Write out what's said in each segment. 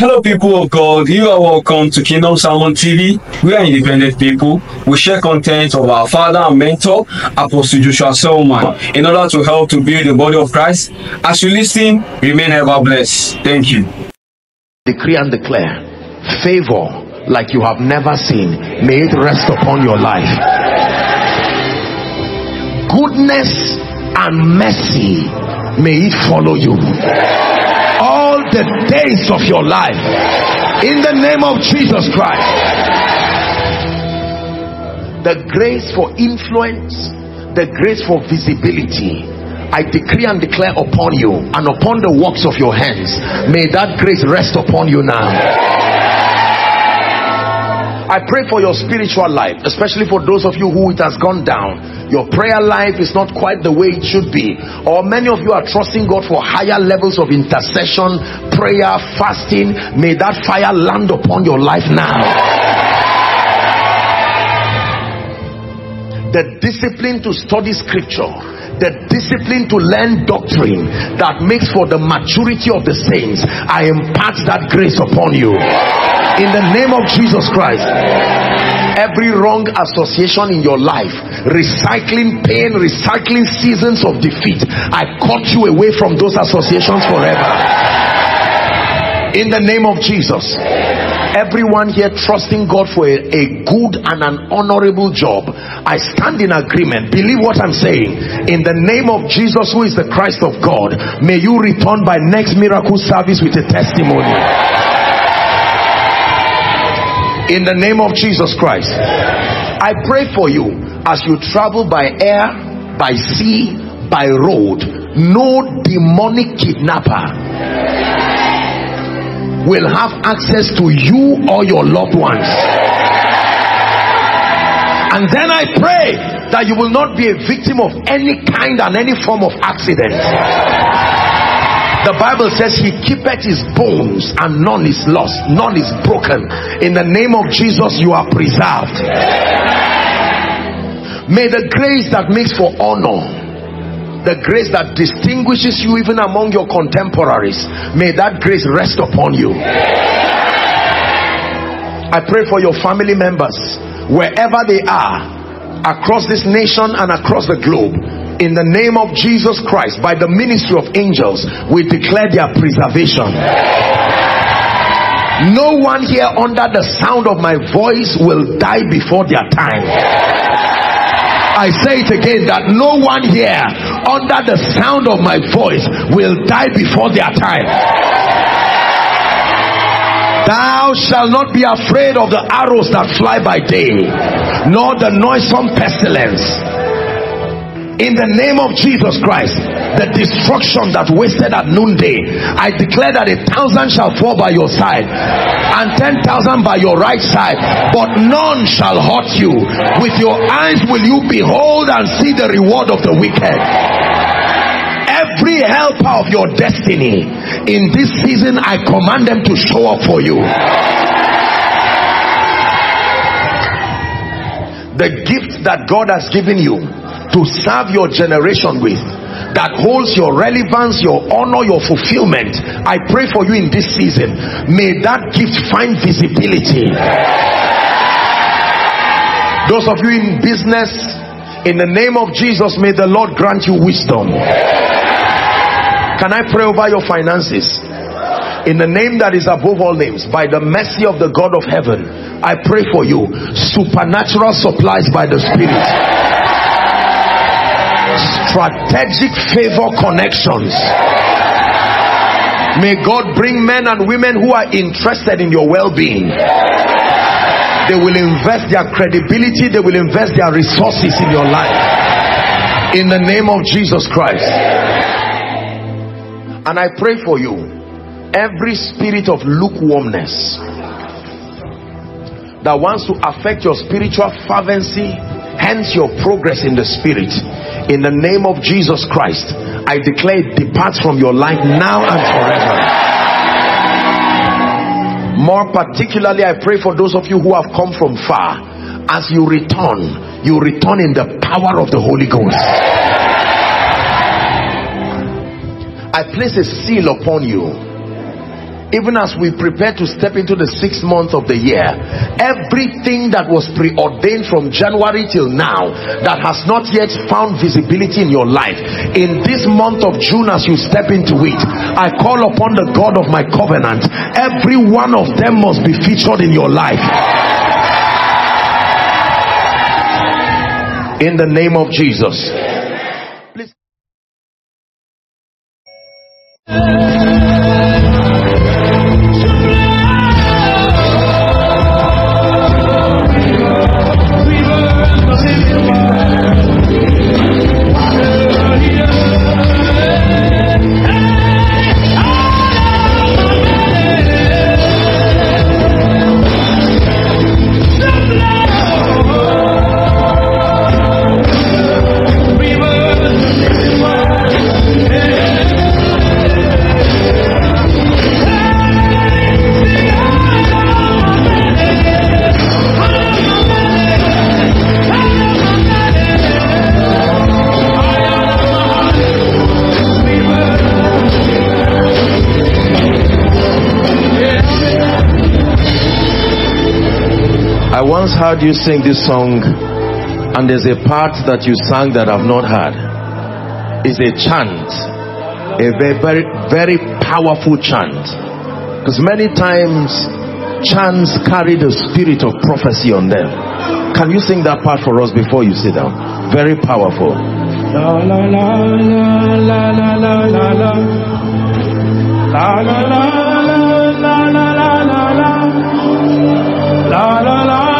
Hello, people of God. You are welcome to Kingdom Sermon TV. We are independent people. We share content of our father and mentor, Apostle Joshua Selman, in order to help to build the body of Christ. As you listen, remain ever blessed. Thank you. Decree and declare favor like you have never seen. May it rest upon your life. Goodness and mercy may it follow you the days of your life in the name of Jesus Christ. The grace for influence, the grace for visibility. I decree and declare upon you and upon the works of your hands. May that grace rest upon you now. I pray for your spiritual life, especially for those of you who it has gone down. Your prayer life is not quite the way it should be, or many of you are trusting God for higher levels of intercession, prayer, fasting. May that fire land upon your life now. The discipline to study scripture the discipline to learn doctrine that makes for the maturity of the saints i impart that grace upon you. In the name of jesus christ every wrong association in your life recycling pain recycling seasons of defeat i cut you away from those associations forever. In the name of jesus everyone here trusting God for a, a, good and an honorable job, I stand in agreement. Believe what I'm saying. In the name of Jesus, who is the Christ of God, may you return by next miracle service with a testimony. In the name of Jesus Christ, I pray for you as you travel by air, by sea, by road. No demonic kidnapper will have access to you or your loved ones. And then I pray that you will not be a victim of any kind and any form of accident. The Bible says he keepeth his bones and none is lost, none is broken. In the name of Jesus, you are preserved. May the grace that makes for honor the grace that distinguishes you even among your contemporaries may that grace rest upon you. I pray for your family members wherever they are across this nation and across the globe. In the name of jesus christ by the ministry of angels we declare their preservation. No one here under the sound of my voice will die before their time. I say it again that no one here under the sound of my voice will die before their time. Thou shalt not be afraid of the arrows that fly by day, nor the noisome pestilence. In the name of Jesus Christ, the destruction that wasted at noonday. I declare that a thousand shall fall by your side and ten thousand by your right side but none shall hurt you. With your eyes will you behold and see the reward of the wicked. Every helper of your destiny in this season i command them to show up for you. The gift that god has given you to serve your generation with that holds your relevance, your honor, your fulfillment. I pray for you in this season. May that gift find visibility. Those of you in business, in the name of Jesus, may the Lord grant you wisdom. Can I pray over your finances? In the name that is above all names, by the mercy of the God of heaven, I pray for you supernatural supplies by the Spirit strategic favor connections. May god bring men and women who are interested in your well-being. They will invest their credibility they will invest their resources in your life. In the name of jesus christ. And i pray for you. Every spirit of lukewarmness that wants to affect your spiritual fervency hence your progress in the spirit. In the name of Jesus Christ I declare it departs from your life now and forever. More particularly I pray for those of you who have come from far. As you return you return in the power of the Holy Ghost. I place a seal upon you even as we prepare to step into the sixth month of the year, everything that was preordained from January till now that has not yet found visibility in your life, in this month of June, as you step into it, I call upon the God of my covenant. Every one of them must be featured in your life. In the name of Jesus. Please. Heard you sing this song, and there's a part that you sang that I've not heard. It's a chant, a very, very, very powerful chant. Because many times chants carry the spirit of prophecy on them. Can you sing that part for us before you sit down? Very powerful. La la la la la la la la la La la la la la la la la la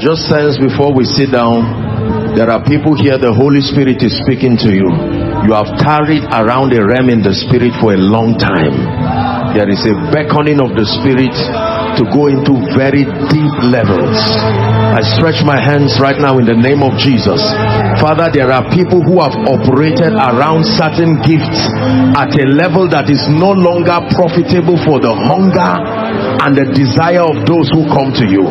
just sense before we sit down, there are people here, the Holy Spirit is speaking to you. You have tarried around a realm in the Spirit for a long time. There is a beckoning of the Spirit to go into very deep levels. I stretch my hands right now in the name of Jesus. Father, there are people who have operated around certain gifts at a level that is no longer profitable for the hunger and the desire of those who come to you.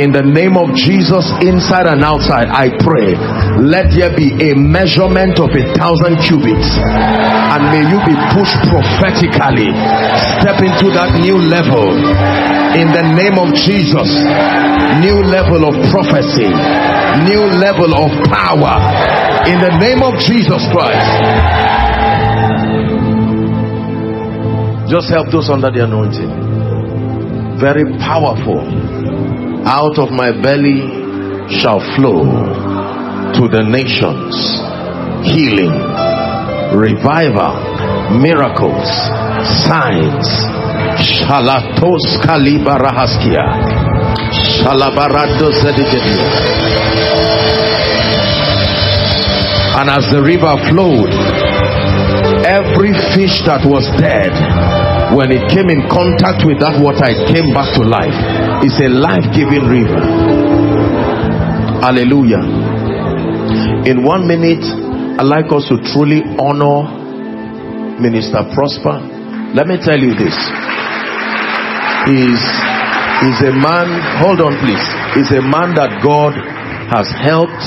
In the name of Jesus, inside and outside, I pray, let there be a measurement of a thousand cubits, and may you be pushed prophetically. Step into that new level. In the name of Jesus, new level of prophecy, new level of power. In the name of Jesus Christ. Just help those under the anointing very powerful. Out of my belly shall flow to the nations healing, revival, miracles, signs. Shalatos kalibarahaskia. Shalabarado zedigedia. And as the river flowed, every fish that was dead when it came in contact with that water it came back to life. It's a life-giving river. Hallelujah. In one minute i'd like us to truly honor minister prosper. Let me tell you this. He's, he's a man hold on please. He's a man that god has helped.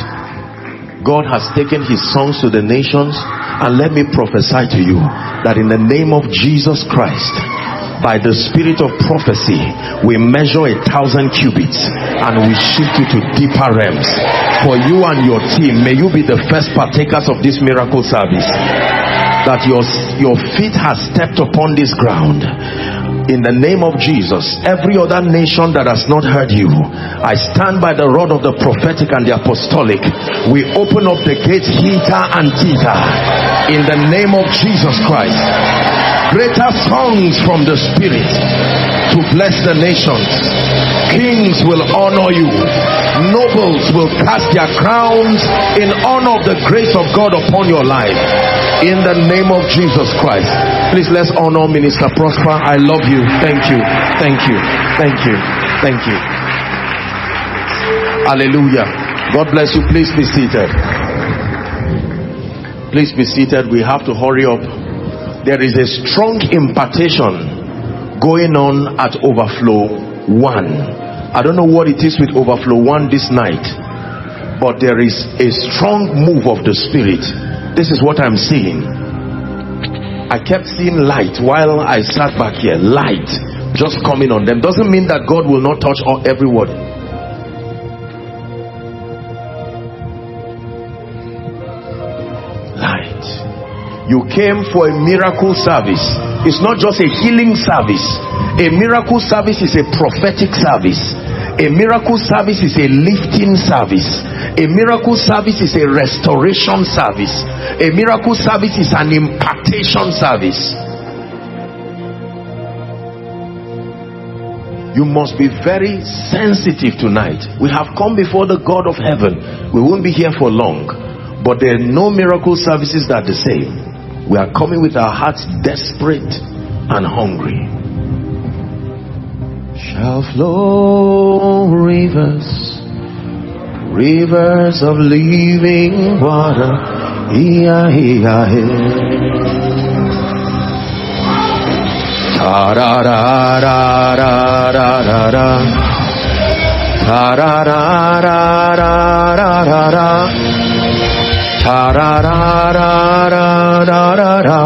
God has taken his songs to the nations. And let me prophesy to you that in the name of Jesus Christ, by the spirit of prophecy, we measure a thousand cubits and we shift you to deeper realms. For you and your team, may you be the first partakers of this miracle service. That your, your feet has stepped upon this ground in the name of Jesus, every other nation that has not heard you, I stand by the rod of the prophetic and the apostolic. We open up the gates heater and theta in the name of Jesus Christ. Greater songs from the Spirit to bless the nations. Kings will honor you. Nobles will cast their crowns in honor of the grace of God upon your life. In the name of Jesus Christ. Please let's honor Minister Prosper. I love you. Thank you. Thank you. Thank you. Thank you. Hallelujah. God bless you. Please be seated. Please be seated. We have to hurry up. There is a strong impartation going on at Overflow 1. I don't know what it is with Overflow 1 this night, but there is a strong move of the Spirit. This is what I'm seeing I kept seeing light while I sat back here. Light just coming on them. Doesn't mean that God will not touch all, everyone. Light. You came for a miracle service. It's not just a healing service. A miracle service is a prophetic service. A miracle service is a lifting service. A miracle service is a restoration service. A miracle service is an impartation service. You must be very sensitive tonight. We have come before the God of heaven. We won't be here for long. But there are no miracle services that are the same. We are coming with our hearts desperate and hungry. Shall flow rivers rivers of living water. Iya, Ta ra ra ra ra ra ra ra. Ta ra ra ra ra ra ra ra. Ta ra ra ra ra ra ra ra.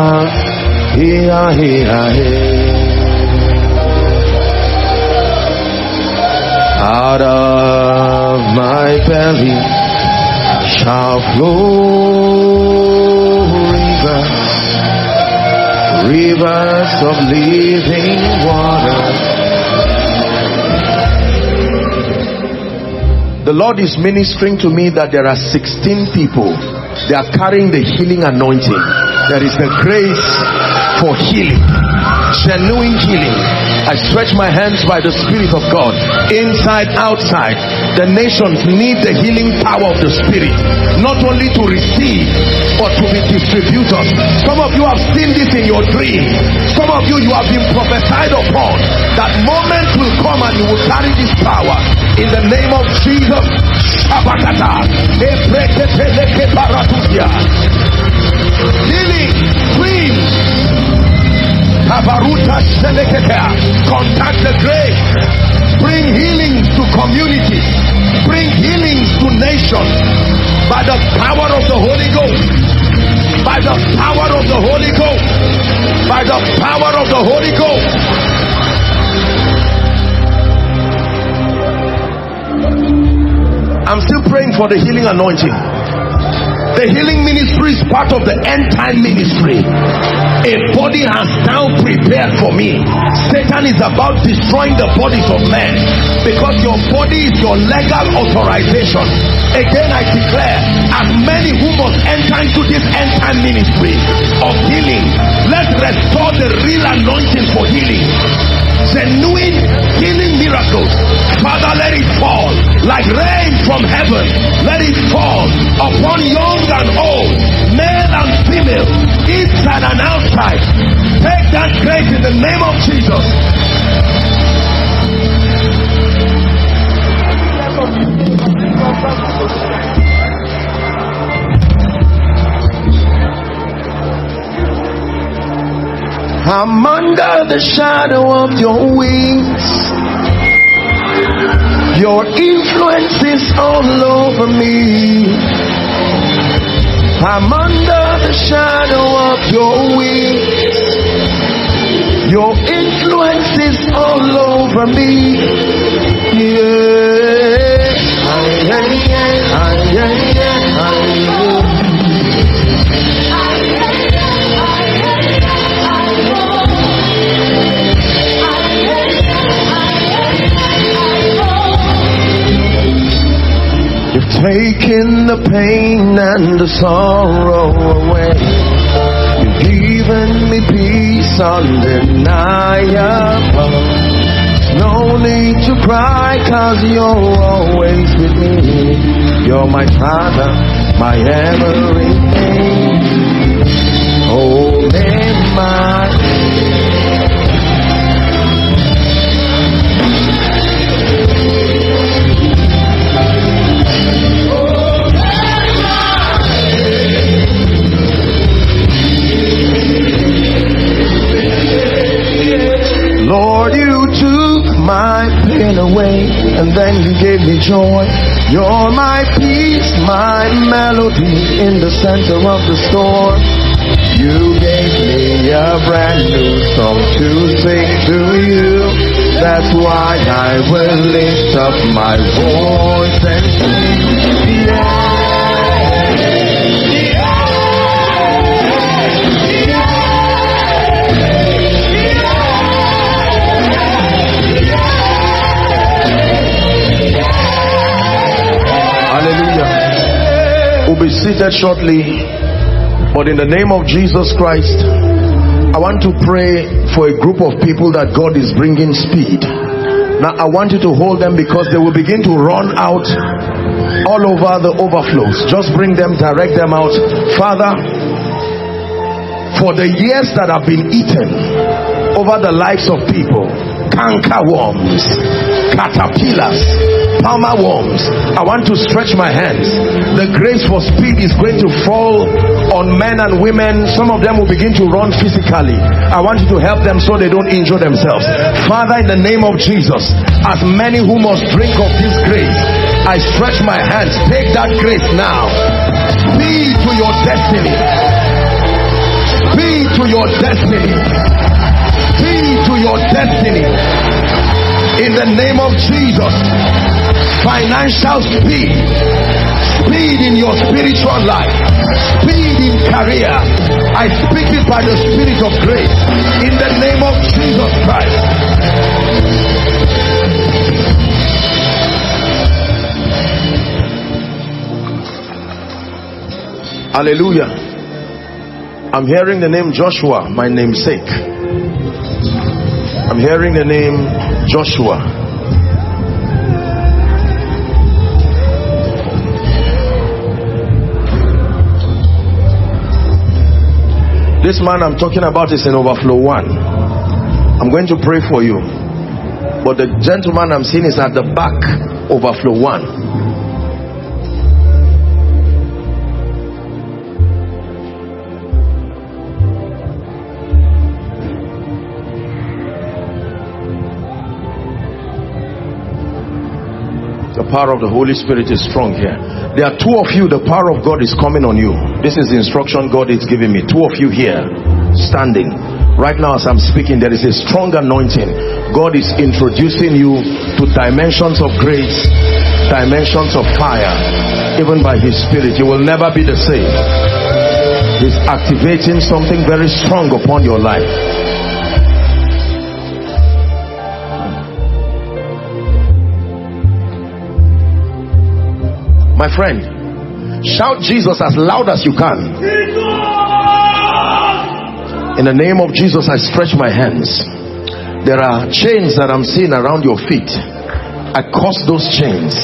Iya, Out of my belly shall flow rivers, rivers of living water. The Lord is ministering to me that there are 16 people. They are carrying the healing anointing. There is the grace for healing, genuine healing I stretch my hands by the Spirit of God, inside, outside. The nations need the healing power of the Spirit, not only to receive, but to be distributors. Some of you have seen this in your dream. Some of you, you have been prophesied upon. That moment will come and you will carry this power. In the name of Jesus, dreams, Contact the grave. Bring healings to communities. Bring healings to nations. By the power of the Holy Ghost. By the power of the Holy Ghost. By the power of the Holy Ghost. I'm still praying for the healing anointing. The healing ministry is part of the end time ministry. A body has now prepared for me. Satan is about destroying the bodies of men because your body is your legal authorization. Again, I declare, as many who must enter into this end time ministry of healing, let's restore the real anointing for healing genuine healing miracles. Father, let it fall like rain from heaven. Let it fall upon young and old, male and female, inside and outside. Take that grace in the name of Jesus. I'm under the shadow of your wings. Your influence is all over me. I'm under shadow of your wings. Your influence is all over me. Yeah. I, I, I, taken the pain and the sorrow away. You've given me peace undeniable. No need to cry cause you're always with me. You're my father, my everything. Oh, Lord, you took my pain away and then you gave me joy. You're my peace, my melody in the center of the storm. You gave me a brand new song to sing to you. That's why I will lift up my voice and sing. Yeah. We'll be seated shortly, but in the name of Jesus Christ, I want to pray for a group of people that God is bringing speed. Now, I want you to hold them because they will begin to run out all over the overflows. Just bring them, direct them out. Father, for the years that have been eaten over the lives of people, canker worms, caterpillars, palmer worms. I want to stretch my hands. The grace for speed is going to fall on men and women. Some of them will begin to run physically. I want you to help them so they don't injure themselves. Father, in the name of Jesus, as many who must drink of this grace, I stretch my hands. Take that grace now. Be to your destiny. Be to your destiny. Speed to your destiny. In the name of Jesus financial speed, speed in your spiritual life, speed in career. I speak it by the Spirit of grace in the name of Jesus Christ. Hallelujah. I'm hearing the name Joshua, my namesake. I'm hearing the name Joshua. This man I'm talking about is in overflow one. I'm going to pray for you. But the gentleman I'm seeing is at the back, overflow one. The power of the Holy Spirit is strong here. There are two of you, the power of God is coming on you. This is the instruction God is giving me. Two of you here, standing. Right now, as I'm speaking, there is a strong anointing. God is introducing you to dimensions of grace, dimensions of fire, even by His Spirit. You will never be the same. He's activating something very strong upon your life. My friend, shout Jesus as loud as you can. In the name of Jesus, I stretch my hands. There are chains that I'm seeing around your feet. I cause those chains.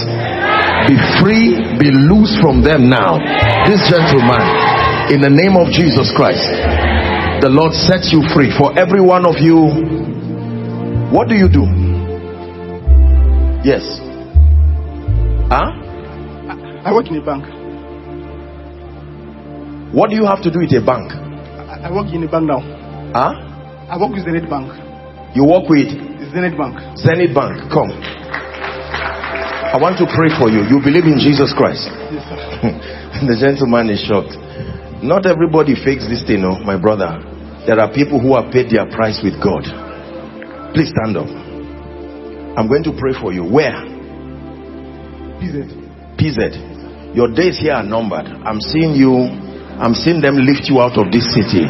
Be free, be loose from them now. This gentleman, in the name of Jesus Christ, the Lord sets you free. For every one of you, what do you do? Yes. Huh? I work in a bank. What do you have to do with a bank? I, I work in a bank now. Huh? I work with Zenith Bank. You work with Zenith Bank. Zenith Bank. Come. I want to pray for you. You believe in Jesus Christ. Yes, sir. the gentleman is shocked. Not everybody fakes this thing, no, my brother. There are people who have paid their price with God. Please stand up. I'm going to pray for you. Where? PZ. PZ. Your days here are numbered. I'm seeing you, I'm seeing them lift you out of this city.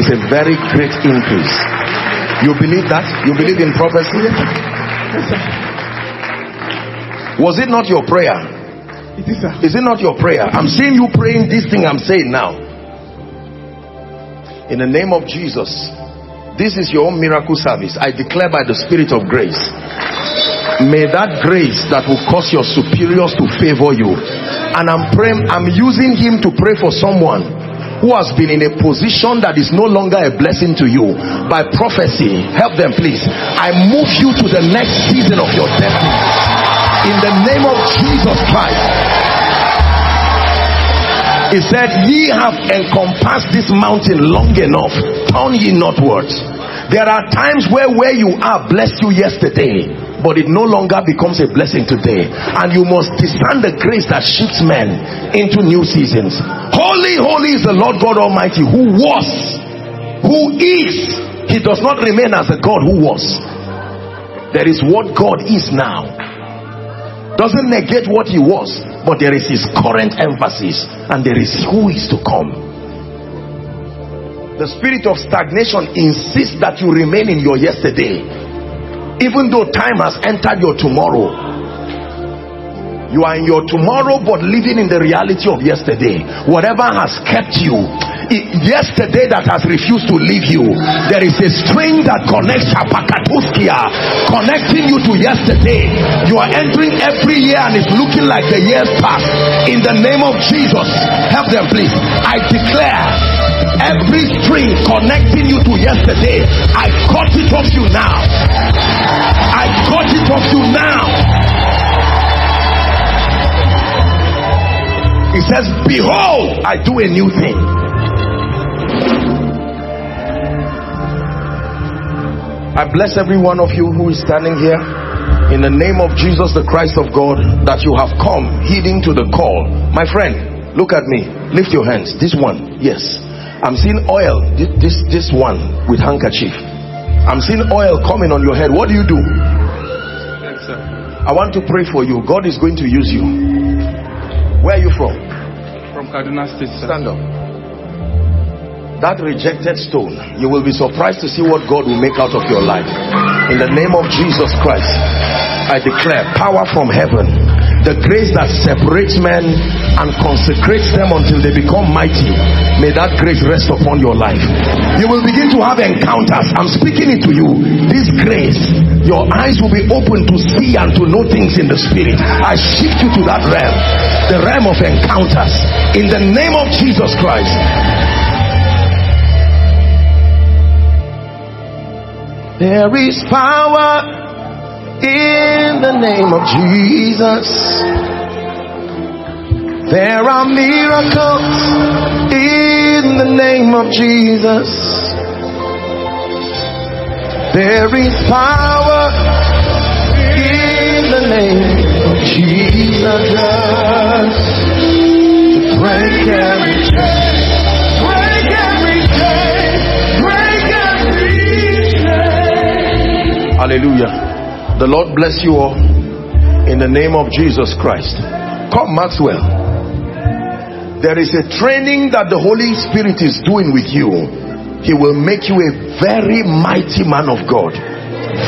It's a very great increase. You believe that? You believe in prophecy? Yes, sir. Was it not your prayer? It is, sir. Is it not your prayer? I'm seeing you praying this thing I'm saying now. In the name of Jesus, this is your own miracle service. I declare by the Spirit of grace. May that grace that will cause your superiors to favor you. And I'm praying, I'm using him to pray for someone who has been in a position that is no longer a blessing to you. By prophecy help them please. I move you to the next season of your destiny. In the name of jesus christ. He said ye have encompassed this mountain long enough. Turn ye northwards. There are times where where you are blessed you yesterday but it no longer becomes a blessing today. And you must discern the grace that shifts men into new seasons. Holy holy is the lord god almighty who was who is. He does not remain as a god who was. There is what god is now. Doesn't negate what he was but there is his current emphasis and there is who is to come. The spirit of stagnation insists that you remain in your yesterday even though time has entered your tomorrow you are in your tomorrow but living in the reality of yesterday. Whatever has kept you yesterday that has refused to leave you there is a string that connects Apakatuskia connecting you to yesterday. You are entering every year and it's looking like the years past in the name of Jesus help them please. I declare every string connecting you to yesterday. I cut it off you now. I cut it off you now. He says behold I do a new thing. I bless every one of you who is standing here. In the name of Jesus the Christ of God that you have come heeding to the call. My friend look at me. Lift your hands. This one yes I'm seeing oil this this, this one with handkerchief. I'm seeing oil coming on your head. What do you do? Sir. I want to pray for you. God is going to use you. Where are you from? From Kaduna State, sir. stand up. That rejected stone you will be surprised to see what God will make out of your life. In the name of Jesus Christ I declare power from heaven. The grace that separates men and consecrates them until they become mighty may that grace rest upon your life. You will begin to have encounters. I'm speaking it to you. This grace your eyes will be open to see and to know things in the spirit. I shift you to that realm the realm of encounters. In the name of Jesus Christ. There is power in the name of Jesus. There are miracles in the name of Jesus. There is power in the name of Jesus. Break every chain. Break every chain. Break every chain. Hallelujah. The Lord bless you all in the name of Jesus Christ. Come, Maxwell. There is a training that the Holy Spirit is doing with you. He will make you a very mighty man of God.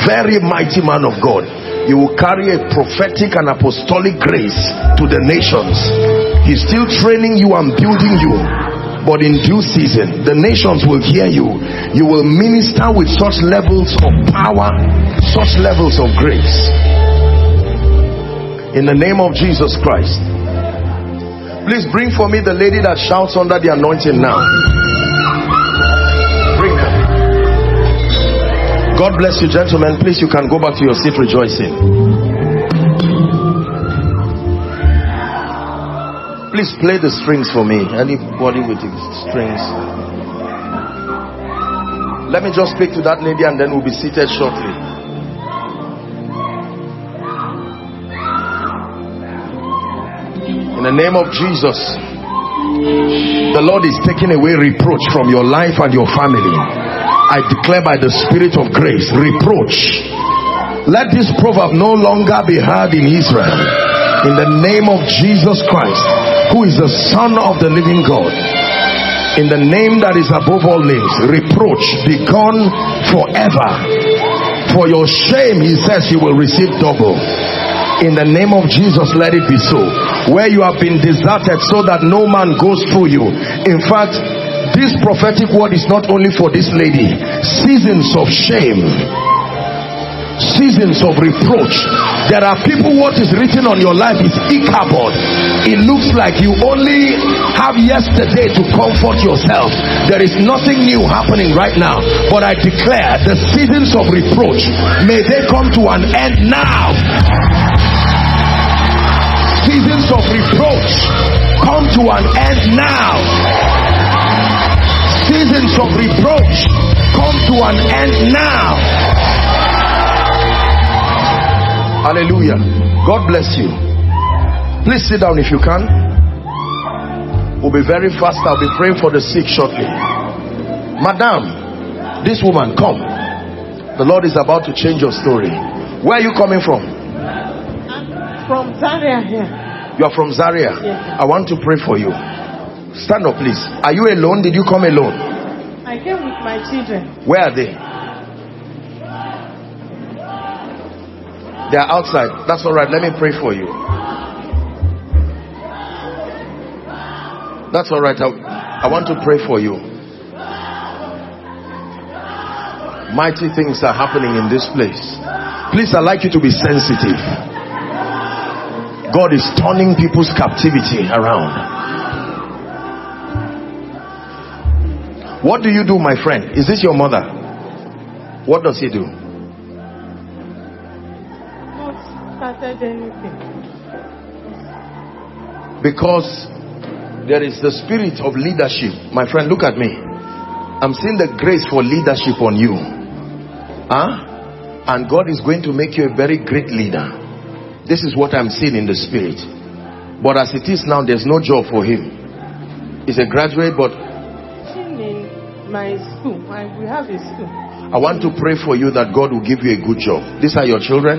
Very mighty man of God. You will carry a prophetic and apostolic grace to the nations. He's still training you and building you but in due season the nations will hear you you will minister with such levels of power such levels of grace in the name of jesus christ please bring for me the lady that shouts under the anointing now bring her god bless you gentlemen please you can go back to your seat rejoicing Please play the strings for me. Anybody with the strings. Let me just speak to that lady and then we'll be seated shortly. In the name of Jesus, the Lord is taking away reproach from your life and your family. I declare by the Spirit of grace, reproach. Let this proverb no longer be heard in Israel. In the name of Jesus Christ, who is the Son of the living God. In the name that is above all names, reproach be gone forever. For your shame, he says, you will receive double. In the name of Jesus, let it be so. Where you have been deserted so that no man goes through you. In fact, this prophetic word is not only for this lady. Seasons of shame seasons of reproach there are people what is written on your life is Ichabod it looks like you only have yesterday to comfort yourself there is nothing new happening right now but I declare the seasons of reproach may they come to an end now of reproach come to an end now seasons of reproach come to an end now Hallelujah. God bless you. Please sit down if you can. We'll be very fast. I'll be praying for the sick shortly. Madam, this woman, come. The Lord is about to change your story. Where are you coming from? From Zaria here. You are from Zaria. Yes. I want to pray for you. Stand up, please. Are you alone? Did you come alone? I came with my children. Where are they? They are outside. That's all right. Let me pray for you. That's all right. I, I want to pray for you. Mighty things are happening in this place. Please, I'd like you to be sensitive. God is turning people's captivity around. What do you do, my friend? Is this your mother? What does he do? started anything. Because there is the spirit of leadership. My friend, look at me. I'm seeing the grace for leadership on you. Huh? And God is going to make you a very great leader. This is what I'm seeing in the spirit. But as it is now, there's no job for him. He's a graduate, but in my school. I, we have a school. I want to pray for you that God will give you a good job. These are your children?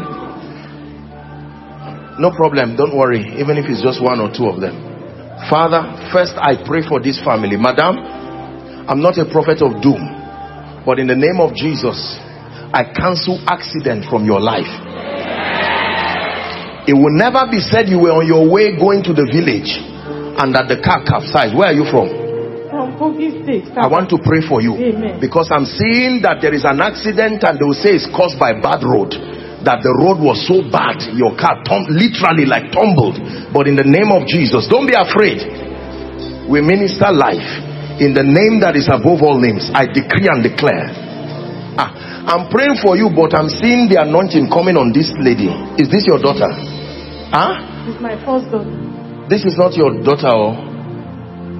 No problem. Don't worry. Even if it's just one or two of them. Father, first I pray for this family. Madam, I'm not a prophet of doom. But in the name of Jesus, I cancel accident from your life. It will never be said you were on your way going to the village and that the car capsized. Where are you from? From Kogi State. I want to pray for you Amen. because I'm seeing that there is an accident and they will say it's caused by bad road that the road was so bad your car tum- literally like tumbled but in the name of jesus don't be afraid we minister life in the name that is above all names i decree and declare i'm praying for you but i'm seeing the anointing coming on this lady is this your daughter huh It's my first daughter. this is not your daughter or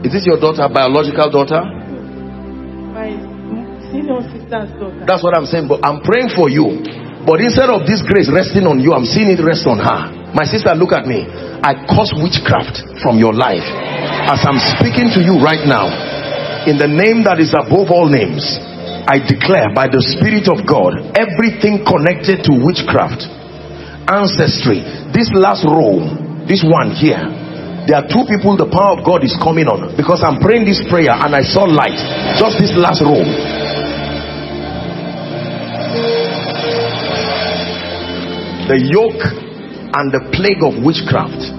is this your daughter biological daughter My senior sister's daughter. That's what I'm saying. But I'm praying for you. But instead of this grace resting on you, I'm seeing it rest on her. My sister, look at me. I cause witchcraft from your life. As I'm speaking to you right now, in the name that is above all names, I declare by the Spirit of God, everything connected to witchcraft, ancestry, this last row, this one here, there are two people the power of God is coming on because I'm praying this prayer and I saw light just this last row the yoke and the plague of witchcraft.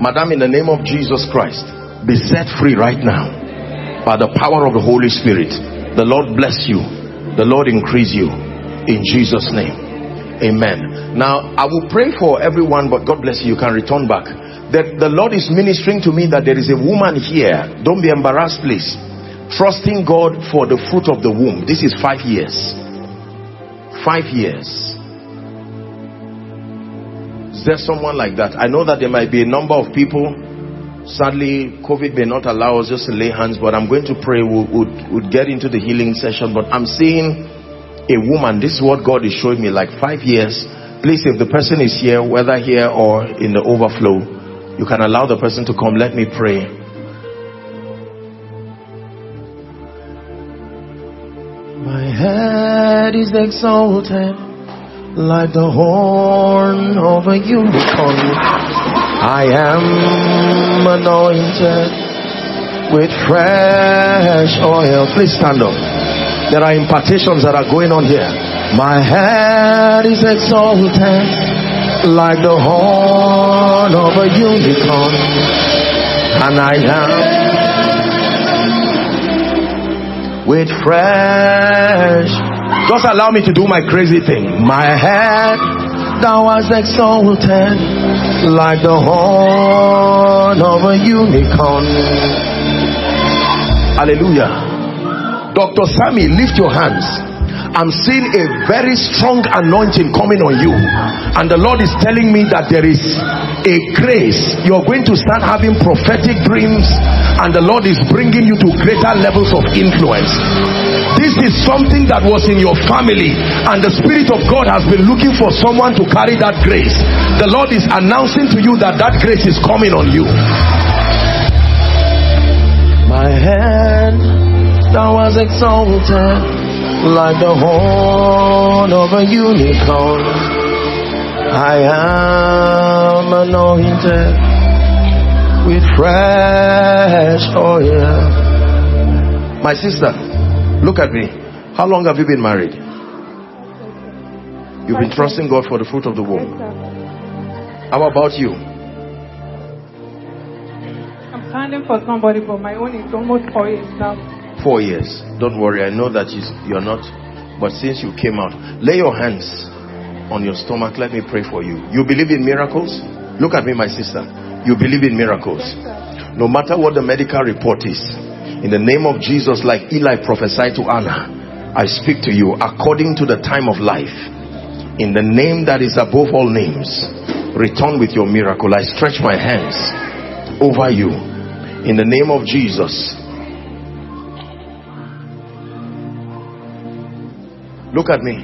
Madam, in the name of Jesus Christ, be set free right now by the power of the Holy Spirit. The Lord bless you, the Lord increase you in Jesus' name. Amen. Now, I will pray for everyone, but God bless you. You can return back. That the Lord is ministering to me that there is a woman here. Don't be embarrassed, please trusting God for the fruit of the womb. This is five years. Five years. Is there someone like that? I know that there might be a number of people. Sadly, COVID may not allow us just to lay hands, but I'm going to pray. We'll, we'll, we'll get into the healing session. But I'm seeing a woman. This is what God is showing me like five years. Please, if the person is here, whether here or in the overflow, you can allow the person to come. Let me pray. My head is exalted like the horn of a unicorn. I am anointed with fresh oil. Please stand up. There are impartations that are going on here. My head is exalted like the horn of a unicorn, and I am with fresh. Just allow me to do my crazy thing. My head, thou was exalted like the horn of a unicorn. Hallelujah. Dr. Sammy, lift your hands. I'm seeing a very strong anointing coming on you. And the Lord is telling me that there is a grace. You're going to start having prophetic dreams, and the Lord is bringing you to greater levels of influence. This is something that was in your family, and the Spirit of God has been looking for someone to carry that grace. The Lord is announcing to you that that grace is coming on you. My hand thou was exalted like the horn of a unicorn. I am anointed with fresh oil. My sister, look at me. How long have you been married? You've been trusting God for the fruit of the womb. How about you? I'm standing for somebody, but my own is almost four years now. Four years. Don't worry, I know that you're not, but since you came out, lay your hands on your stomach. Let me pray for you. You believe in miracles? Look at me, my sister. You believe in miracles. No matter what the medical report is, in the name of Jesus, like Eli prophesied to Anna, I speak to you according to the time of life. In the name that is above all names, return with your miracle. I stretch my hands over you. In the name of Jesus, Look at me.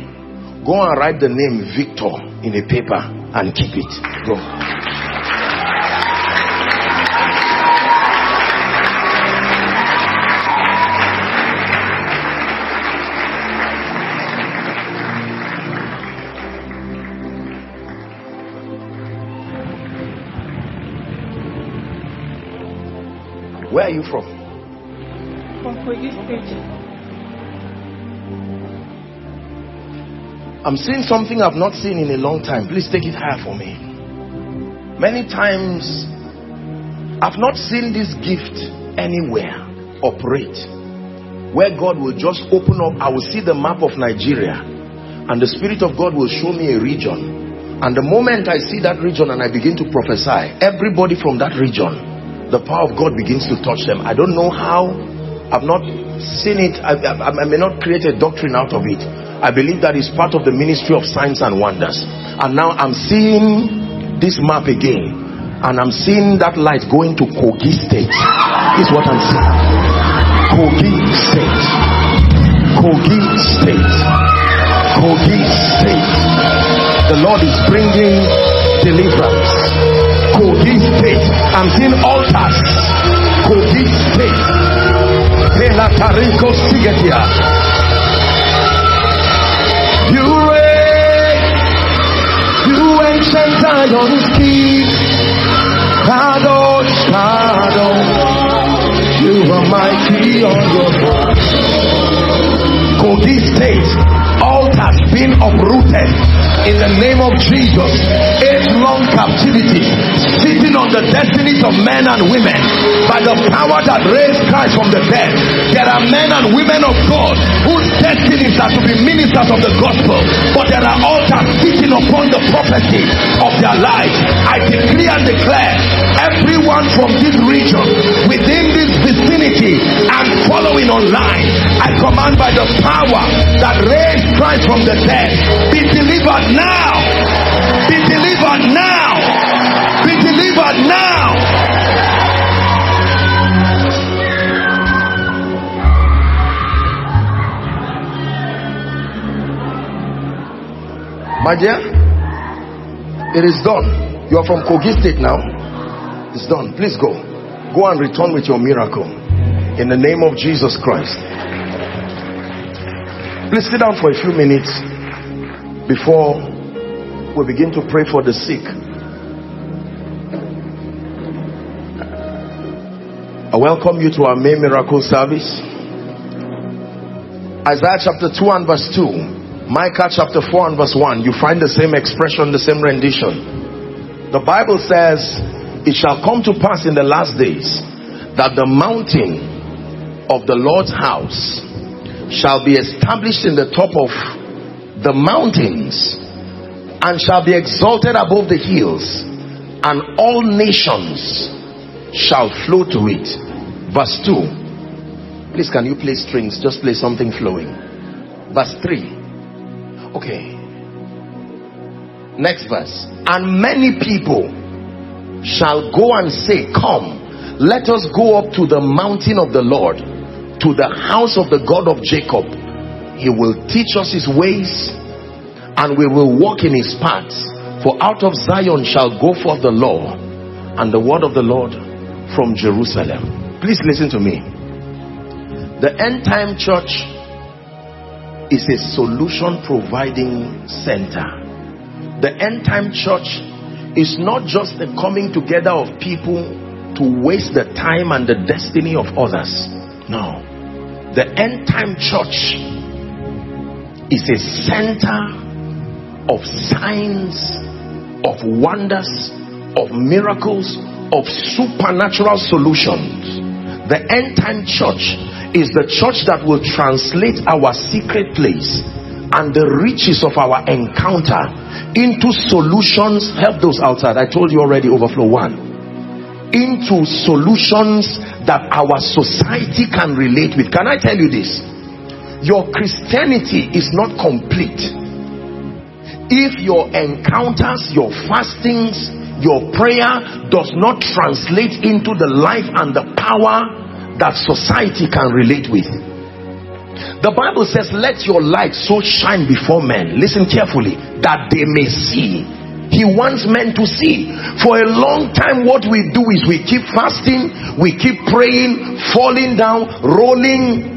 Go and write the name Victor in a paper and keep it. Go. Where are you from? From Kogi State. I'm seeing something I've not seen in a long time. Please take it higher for me. Many times, I've not seen this gift anywhere operate where God will just open up. I will see the map of Nigeria, and the Spirit of God will show me a region. And the moment I see that region and I begin to prophesy, everybody from that region, the power of God begins to touch them. I don't know how, I've not seen it, I, I, I may not create a doctrine out of it I believe that is part of the ministry of signs and wonders. And now I'm seeing this map again. And I'm seeing that light going to Kogi State. Is what I'm seeing. Kogi State. Kogi State. Kogi State. The Lord is bringing deliverance. Kogi State. I'm seeing altars. Kogi State. Pela Tariko Sigetia. You reign, you ancient Zion's king. Kadosh, Kadosh, you are mighty on your throne. Kogi State, altars being uprooted in the name of Jesus. Eight long captivity, sitting on the destinies of men and women by the power that raised Christ from the dead. There are men and women of God whose destinies are to be ministers of the gospel, but there are altars sitting upon the prophecy of their life. I decree and declare everyone from this region, within this vicinity, and following online, I command by the power that raised Christ from the dead, be delivered now. Be delivered now. Be delivered now. My dear, it is done. You are from Kogi State now. It's done. Please go. Go and return with your miracle. In the name of Jesus Christ. Please sit down for a few minutes before we begin to pray for the sick. I welcome you to our main miracle service. Isaiah chapter 2 and verse 2. Micah chapter 4 and verse 1. You find the same expression, the same rendition. The Bible says, It shall come to pass in the last days that the mountain of the Lord's house shall be established in the top of the mountains and shall be exalted above the hills and all nations shall flow to it. Verse 2 please can you play strings? Just play something flowing. Verse 3 okay. Next verse. And many people shall go and say come let us go up to the mountain of the lord to the house of the god of jacob he will teach us his ways and we will walk in his paths. For out of Zion shall go forth the law and the word of the Lord from Jerusalem. Please listen to me. The end time church is a solution providing center. The end time church is not just the coming together of people to waste the time and the destiny of others. No. The end time church is a center of signs, of wonders, of miracles, of supernatural solutions. The end time church is the church that will translate our secret place and the riches of our encounter into solutions. Help those outside. I told you already, overflow one. Into solutions that our society can relate with. Can I tell you this? Your Christianity is not complete if your encounters, your fastings, your prayer does not translate into the life and the power that society can relate with. The Bible says, Let your light so shine before men. Listen carefully, that they may see. He wants men to see. For a long time, what we do is we keep fasting, we keep praying, falling down, rolling,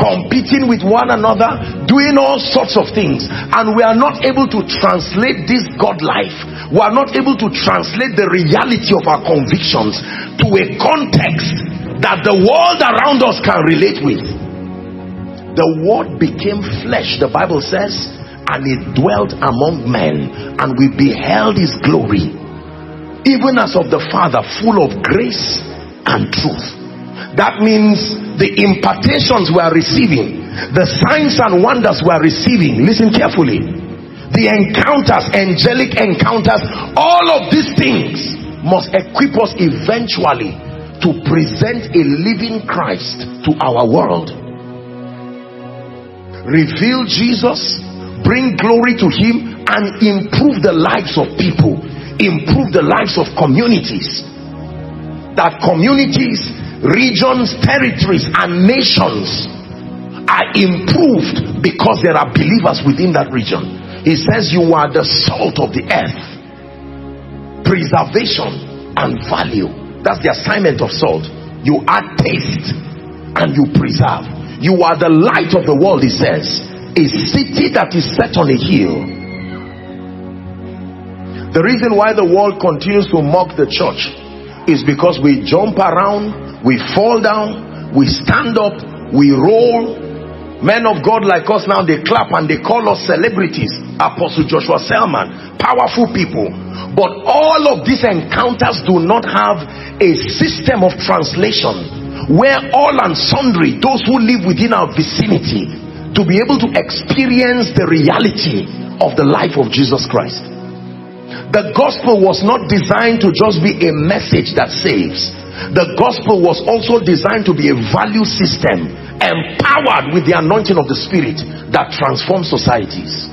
competing with one another, doing all sorts of things, and we are not able to translate this God life, we are not able to translate the reality of our convictions to a context that the world around us can relate with. The word became flesh, the Bible says, and it dwelt among men, and we beheld his glory, even as of the Father, full of grace and truth. That means the impartations we are receiving, the signs and wonders we are receiving. Listen carefully. The encounters, angelic encounters, all of these things must equip us eventually to present a living Christ to our world. Reveal Jesus, bring glory to Him, and improve the lives of people, improve the lives of communities. That communities regions, territories, and nations are improved because there are believers within that region. He says, You are the salt of the earth, preservation and value. That's the assignment of salt. You add taste and you preserve. You are the light of the world, he says. A city that is set on a hill. The reason why the world continues to mock the church is because we jump around we fall down, we stand up, we roll. Men of God like us now, they clap and they call us celebrities. Apostle Joshua Selman, powerful people. But all of these encounters do not have a system of translation where all and sundry, those who live within our vicinity, to be able to experience the reality of the life of Jesus Christ. The gospel was not designed to just be a message that saves the gospel was also designed to be a value system empowered with the anointing of the spirit that transforms societies.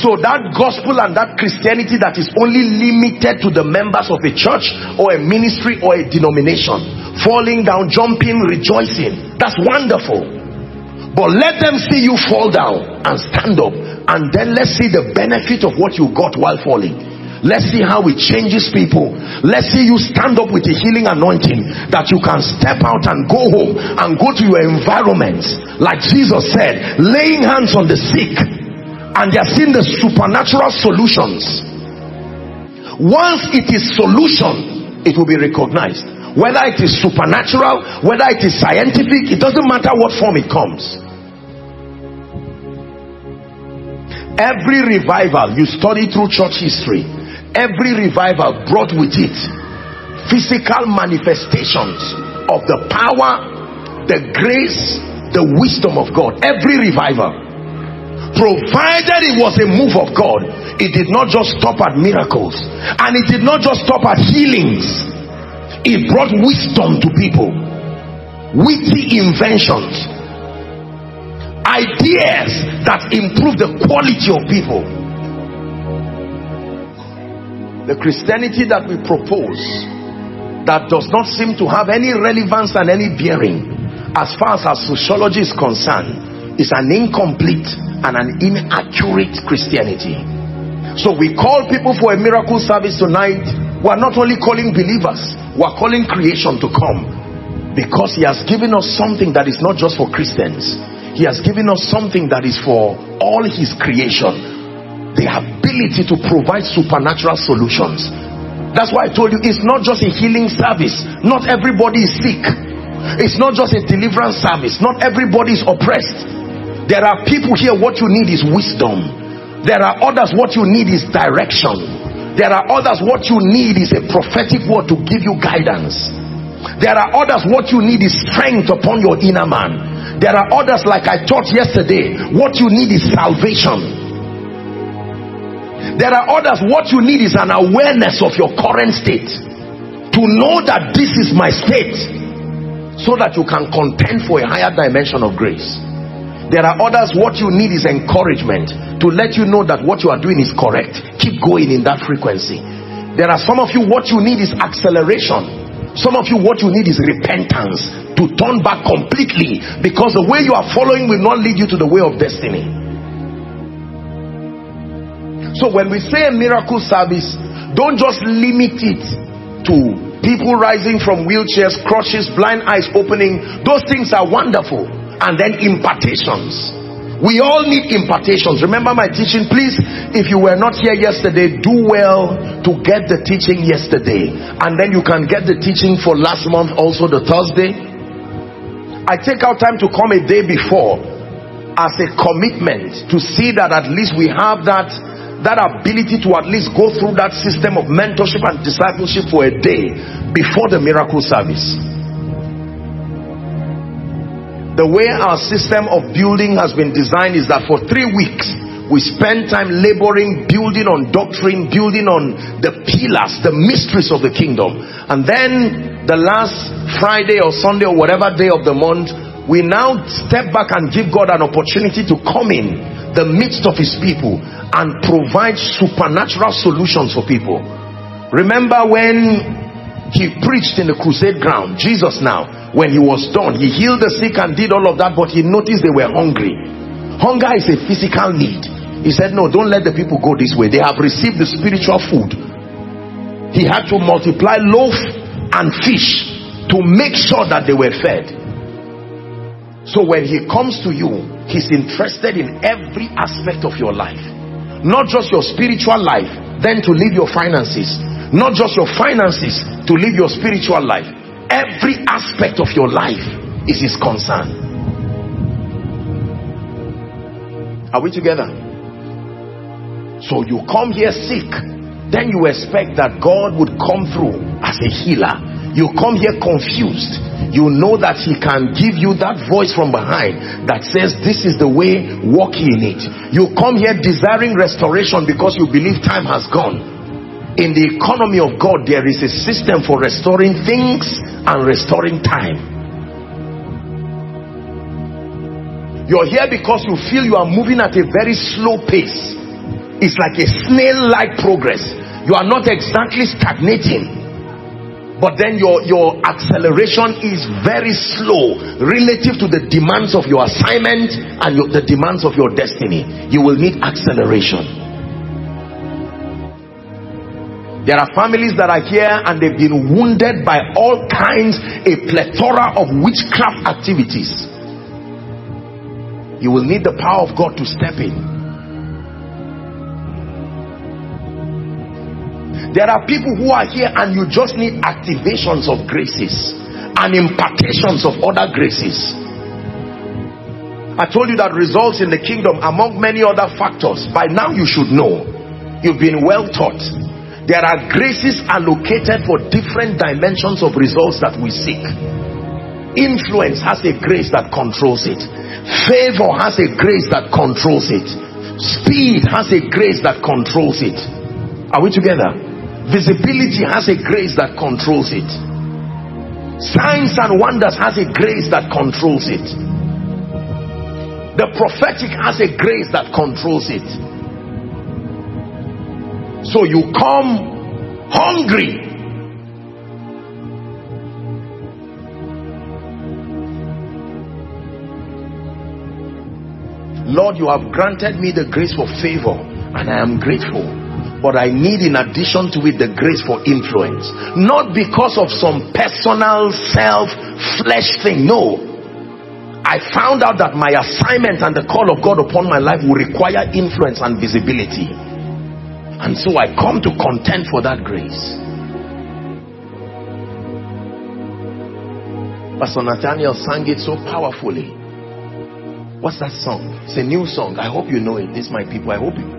So that gospel and that Christianity that is only limited to the members of a church or a ministry or a denomination, falling down, jumping, rejoicing, that's wonderful. But let them see you fall down and stand up, and then let's see the benefit of what you got while falling. Let's see how it changes people. Let's see you stand up with a healing anointing that you can step out and go home and go to your environment. Like Jesus said, laying hands on the sick and they are seeing the supernatural solutions. Once it is solution, it will be recognized whether it is supernatural, whether it is scientific, it doesn't matter what form it comes. Every revival you study through church history, every revival brought with it physical manifestations of the power, the grace, the wisdom of God. Every revival, provided it was a move of God, it did not just stop at miracles and it did not just stop at healings it brought wisdom to people. Witty inventions. Ideas that improve the quality of people. The christianity that we propose that does not seem to have any relevance and any bearing as far as sociology is concerned is an incomplete and an inaccurate christianity so we call people for a miracle service tonight. We are not only calling believers we are calling creation to come. Because he has given us something that is not just for christians. He has given us something that is for all his creation. The ability to provide supernatural solutions. That's why i told you it's not just a healing service. Not everybody is sick. It's not just a deliverance service. Not everybody is oppressed. There are people here what you need is wisdom there are others what you need is direction. There are others what you need is a prophetic word to give you guidance. There are others what you need is strength upon your inner man. There are others like i taught yesterday what you need is salvation. There are others what you need is an awareness of your current state. To know that this is my state so that you can contend for a higher dimension of grace there are others what you need is encouragement to let you know that what you are doing is correct. Keep going in that frequency. There are some of you what you need is acceleration. Some of you what you need is repentance to turn back completely because the way you are following will not lead you to the way of destiny. So when we say a miracle service don't just limit it to people rising from wheelchairs crutches blind eyes opening. Those things are wonderful and then impartations. We all need impartations. Remember my teaching? Please if you were not here yesterday do well to get the teaching yesterday. And then you can get the teaching for last month also the thursday. I take out time to come a day before as a commitment to see that at least we have that that ability to at least go through that system of mentorship and discipleship for a day before the miracle service the way our system of building has been designed is that for three weeks we spend time laboring building on doctrine building on the pillars the mysteries of the kingdom. And then the last friday or sunday or whatever day of the month we now step back and give god an opportunity to come in the midst of his people and provide supernatural solutions for people. Remember when he preached in the crusade ground jesus now. When he was done he healed the sick and did all of that but he noticed they were hungry. Hunger is a physical need. He said no don't let the people go this way. They have received the spiritual food. He had to multiply loaf and fish to make sure that they were fed. So when he comes to you he's interested in every aspect of your life. Not just your spiritual life then to live your finances not just your finances to live your spiritual life. Every aspect of your life is his concern. Are we together? So you come here sick then you expect that god would come through as a healer. You come here confused. You know that he can give you that voice from behind that says this is the way walk in it. You come here desiring restoration because you believe time has gone in the economy of God there is a system for restoring things and restoring time. You're here because you feel you are moving at a very slow pace. It's like a snail-like progress. You are not exactly stagnating. But then your your acceleration is very slow relative to the demands of your assignment and your, the demands of your destiny. You will need acceleration there are families that are here and they've been wounded by all kinds, a plethora of witchcraft activities. You will need the power of God to step in. There are people who are here and you just need activations of graces and impartations of other graces. I told you that results in the kingdom among many other factors. By now you should know. You've been well taught. There are graces allocated for different dimensions of results that we seek. Influence has a grace that controls it. Favor has a grace that controls it. Speed has a grace that controls it. Are we together? Visibility has a grace that controls it. Signs and wonders has a grace that controls it. The prophetic has a grace that controls it. So you come hungry. Lord, you have granted me the grace for favor, and I am grateful. But I need, in addition to it, the grace for influence. Not because of some personal self flesh thing. No. I found out that my assignment and the call of God upon my life will require influence and visibility. And so I come to contend for that grace. Pastor Nathaniel sang it so powerfully. What's that song? It's a new song. I hope you know it. This, my people, I hope you.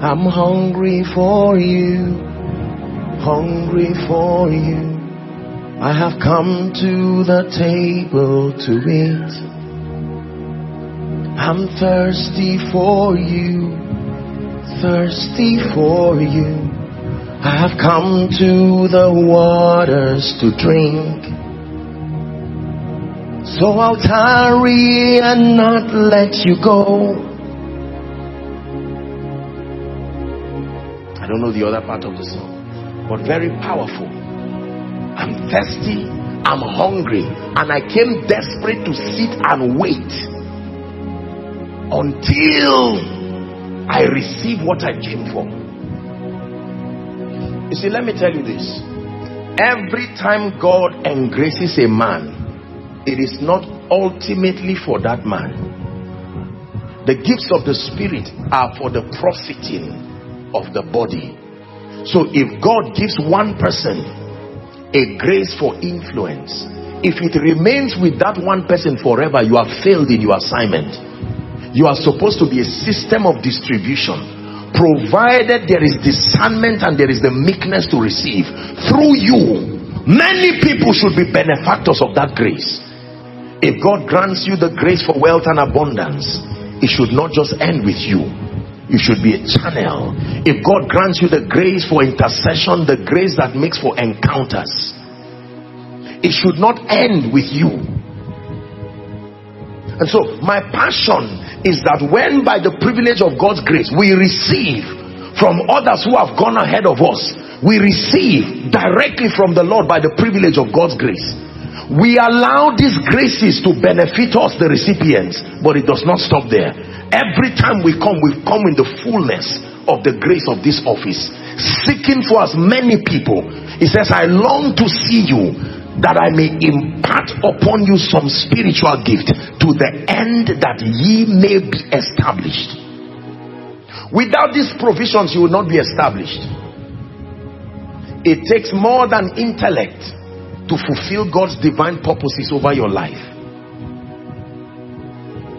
I'm hungry for you, hungry for you. I have come to the table to eat. I'm thirsty for you, thirsty for you. I have come to the waters to drink. So I'll tarry and not let you go. I don't know the other part of the song, but very powerful. I'm thirsty, I'm hungry, and I came desperate to sit and wait until I receive what I came for. You see, let me tell you this. Every time God engraces a man, it is not ultimately for that man. The gifts of the Spirit are for the profiting of the body. So if God gives one person a grace for influence, if it remains with that one person forever, you have failed in your assignment you are supposed to be a system of distribution provided there is discernment and there is the meekness to receive. Through you many people should be benefactors of that grace. If god grants you the grace for wealth and abundance it should not just end with you. You should be a channel. If god grants you the grace for intercession the grace that makes for encounters it should not end with you. And so my passion is that when by the privilege of God's grace we receive from others who have gone ahead of us, we receive directly from the Lord by the privilege of God's grace. We allow these graces to benefit us, the recipients, but it does not stop there. Every time we come, we come in the fullness of the grace of this office, seeking for as many people. He says, I long to see you that I may impart upon you some spiritual gift to the end that ye may be established. Without these provisions, you will not be established. It takes more than intellect to fulfill God's divine purposes over your life.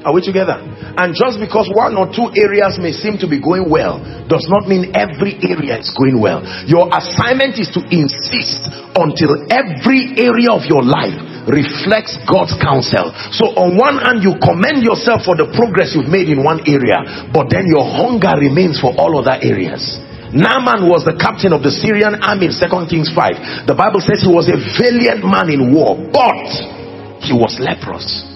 Are we together? And just because one or two areas may seem to be going well does not mean every area is going well. Your assignment is to insist until every area of your life reflects God's counsel. So on one hand you commend yourself for the progress you've made in one area, but then your hunger remains for all other areas. Naaman was the captain of the Syrian army in 2 Kings 5. The Bible says he was a valiant man in war, but he was leprous.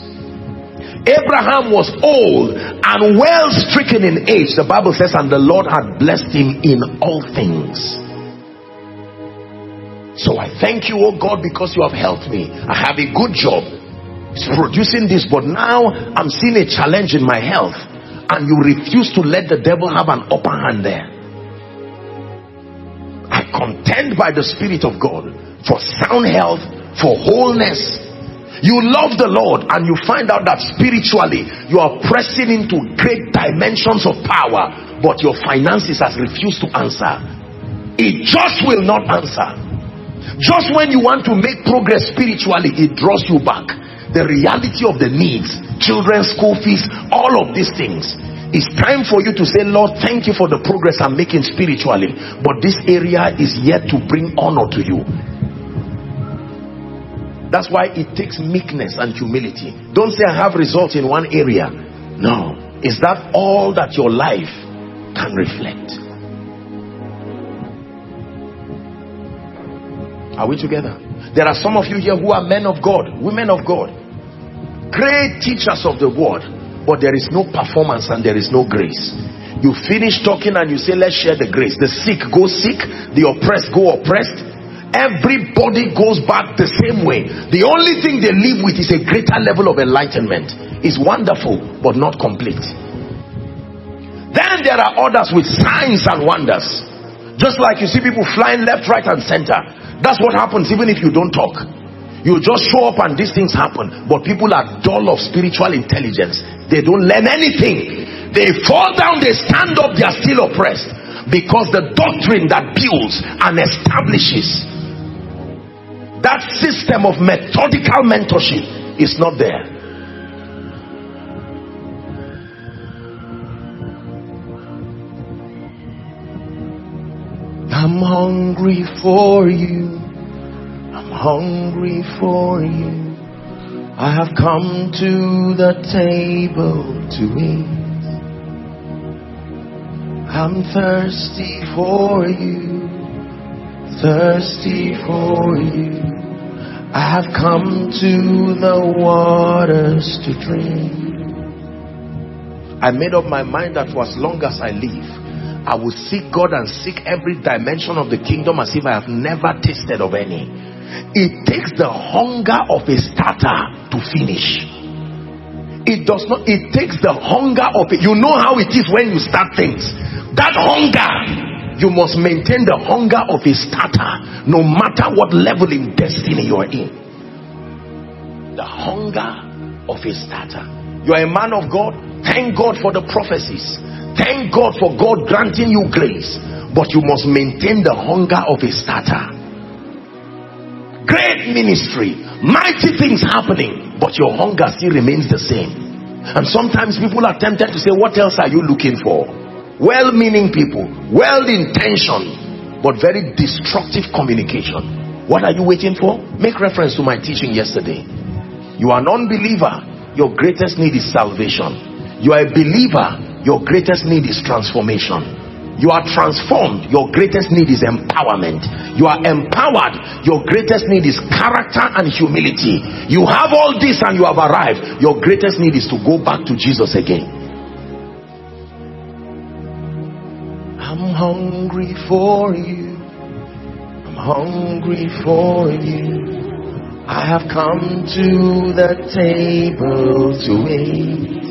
Abraham was old and well stricken in age. The Bible says, and the Lord had blessed him in all things. So I thank you, oh God, because you have helped me. I have a good job. It's producing this, but now I'm seeing a challenge in my health. And you refuse to let the devil have an upper hand there. I contend by the Spirit of God for sound health, for wholeness, you love the Lord and you find out that spiritually you are pressing into great dimensions of power, but your finances has refused to answer. It just will not answer. Just when you want to make progress spiritually, it draws you back. the reality of the needs children's school fees all of these things it's time for you to say lord thank you for the progress i'm making spiritually but this area is yet to bring honor to you that's why it takes meekness and humility. Don't say i have results in one area. No. Is that all that your life can reflect. Are we together? There are some of you here who are men of god women of god. Great teachers of the word but there is no performance and there is no grace. You finish talking and you say let's share the grace. The sick go sick the oppressed go oppressed everybody goes back the same way. The only thing they live with is a greater level of enlightenment. Is wonderful but not complete. Then there are others with signs and wonders. Just like you see people flying left right and center. That's what happens even if you don't talk. You just show up and these things happen. But people are dull of spiritual intelligence. They don't learn anything. They fall down they stand up they are still oppressed. Because the doctrine that builds and establishes that system of methodical mentorship is not there. I'm hungry for you. I'm hungry for you. I have come to the table to eat. I'm thirsty for you thirsty for you I have come to the waters to drink. I made up my mind that for as long as I live, I will seek God and seek every dimension of the kingdom as if I have never tasted of any. It takes the hunger of a starter to finish. It does not, it takes the hunger of it. You know how it is when you start things. That hunger you must maintain the hunger of a starter no matter what level in destiny you are in. The hunger of a starter. You are a man of god. Thank god for the prophecies. Thank god for god granting you grace. But you must maintain the hunger of a starter. Great ministry. Mighty things happening but your hunger still remains the same. And sometimes people are tempted to say what else are you looking for well-meaning people well-intentioned but very destructive communication. What are you waiting for? Make reference to my teaching yesterday. You are an unbeliever your greatest need is salvation. You are a believer your greatest need is transformation. You are transformed your greatest need is empowerment. You are empowered your greatest need is character and humility. You have all this and you have arrived. Your greatest need is to go back to jesus again hungry for you. I'm hungry for you. I have come to the table to eat.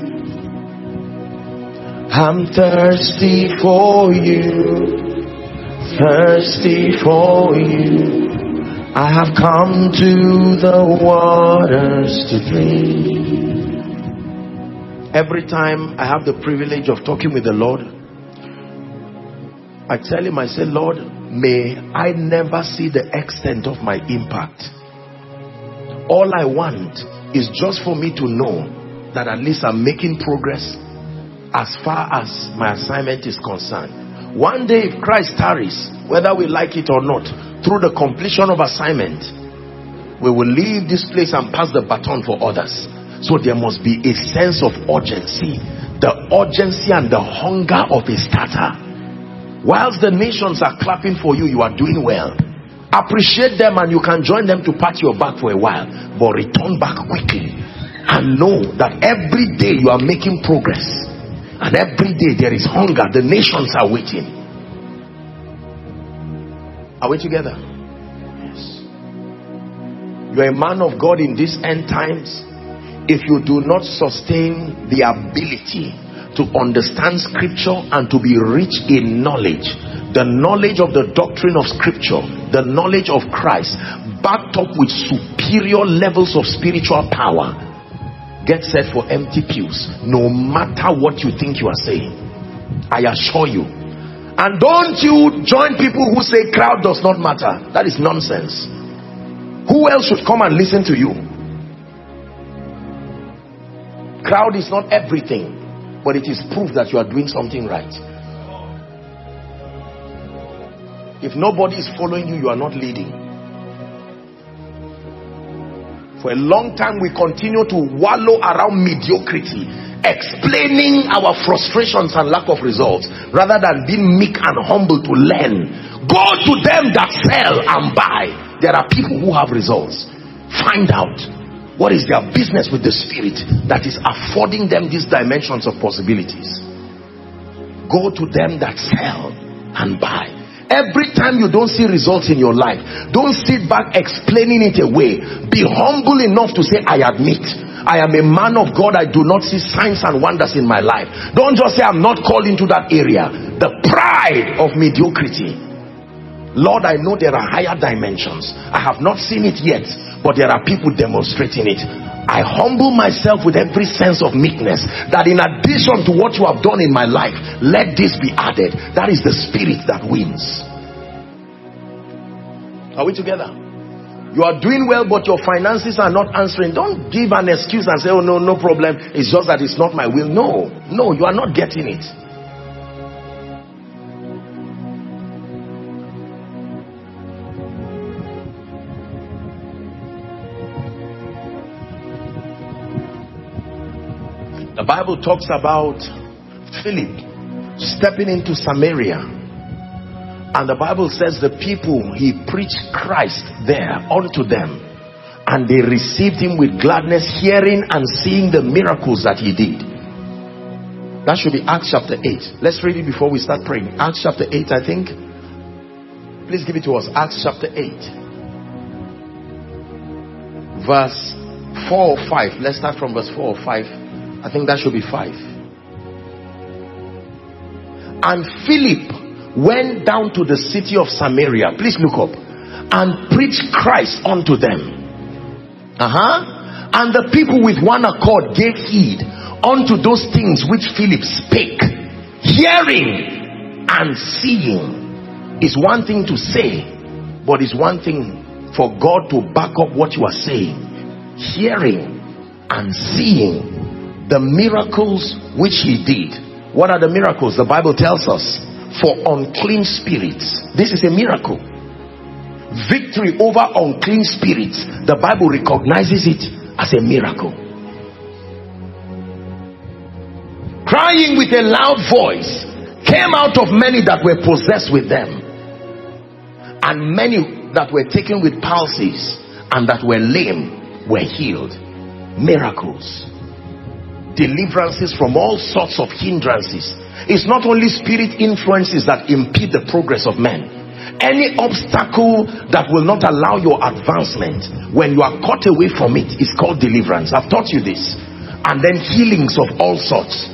I'm thirsty for you. Thirsty for you. I have come to the waters to drink. Every time I have the privilege of talking with the Lord, I tell him, I say, Lord, may I never see the extent of my impact. All I want is just for me to know that at least I'm making progress as far as my assignment is concerned. One day, if Christ tarries, whether we like it or not, through the completion of assignment, we will leave this place and pass the baton for others. So there must be a sense of urgency, the urgency and the hunger of a starter whilst the nations are clapping for you you are doing well. Appreciate them and you can join them to pat your back for a while but return back quickly and know that every day you are making progress and every day there is hunger. The nations are waiting. Are we together? Yes. You are a man of god in these end times. If you do not sustain the ability to understand scripture and to be rich in knowledge. The knowledge of the doctrine of scripture the knowledge of christ backed up with superior levels of spiritual power get set for empty pews no matter what you think you are saying. I assure you. And don't you join people who say crowd does not matter. That is nonsense. Who else should come and listen to you? Crowd is not everything but it is proof that you are doing something right. If nobody is following you you are not leading. For a long time we continue to wallow around mediocrity explaining our frustrations and lack of results rather than being meek and humble to learn. Go to them that sell and buy. There are people who have results. Find out what is their business with the spirit that is affording them these dimensions of possibilities go to them that sell and buy every time you don't see results in your life don't sit back explaining it away be humble enough to say i admit I am a man of God. I do not see signs and wonders in my life. Don't just say I'm not called into that area. The pride of mediocrity. Lord, I know there are higher dimensions. I have not seen it yet, but there are people demonstrating it. I humble myself with every sense of meekness that in addition to what you have done in my life, let this be added. That is the spirit that wins. Are we together? You are doing well, but your finances are not answering. Don't give an excuse and say, oh no, no problem. It's just that it's not my will. No, no, you are not getting it. The Bible talks about Philip stepping into Samaria. And the Bible says the people, he preached Christ there unto them. And they received him with gladness, hearing and seeing the miracles that he did. That should be Acts chapter 8. Let's read it before we start praying. Acts chapter 8, I think. Please give it to us. Acts chapter 8. Verse 4 or 5. Let's start from verse 4 or 5. I think that should be 5. And Philip went down to the city of Samaria. Please look up. And preached Christ unto them. Uh-huh. And the people with one accord gave heed unto those things which Philip spake. Hearing and seeing is one thing to say, but it's one thing for God to back up what you are saying. Hearing and seeing the miracles which he did. What are the miracles? The Bible tells us for unclean spirits. This is a miracle. Victory over unclean spirits. The Bible recognizes it as a miracle. Crying with a loud voice came out of many that were possessed with them, and many that were taken with palsies and that were lame were healed. Miracles deliverances from all sorts of hindrances. It's not only spirit influences that impede the progress of men. Any obstacle that will not allow your advancement, when you are caught away from it, is called deliverance. I've taught you this. And then healings of all sorts.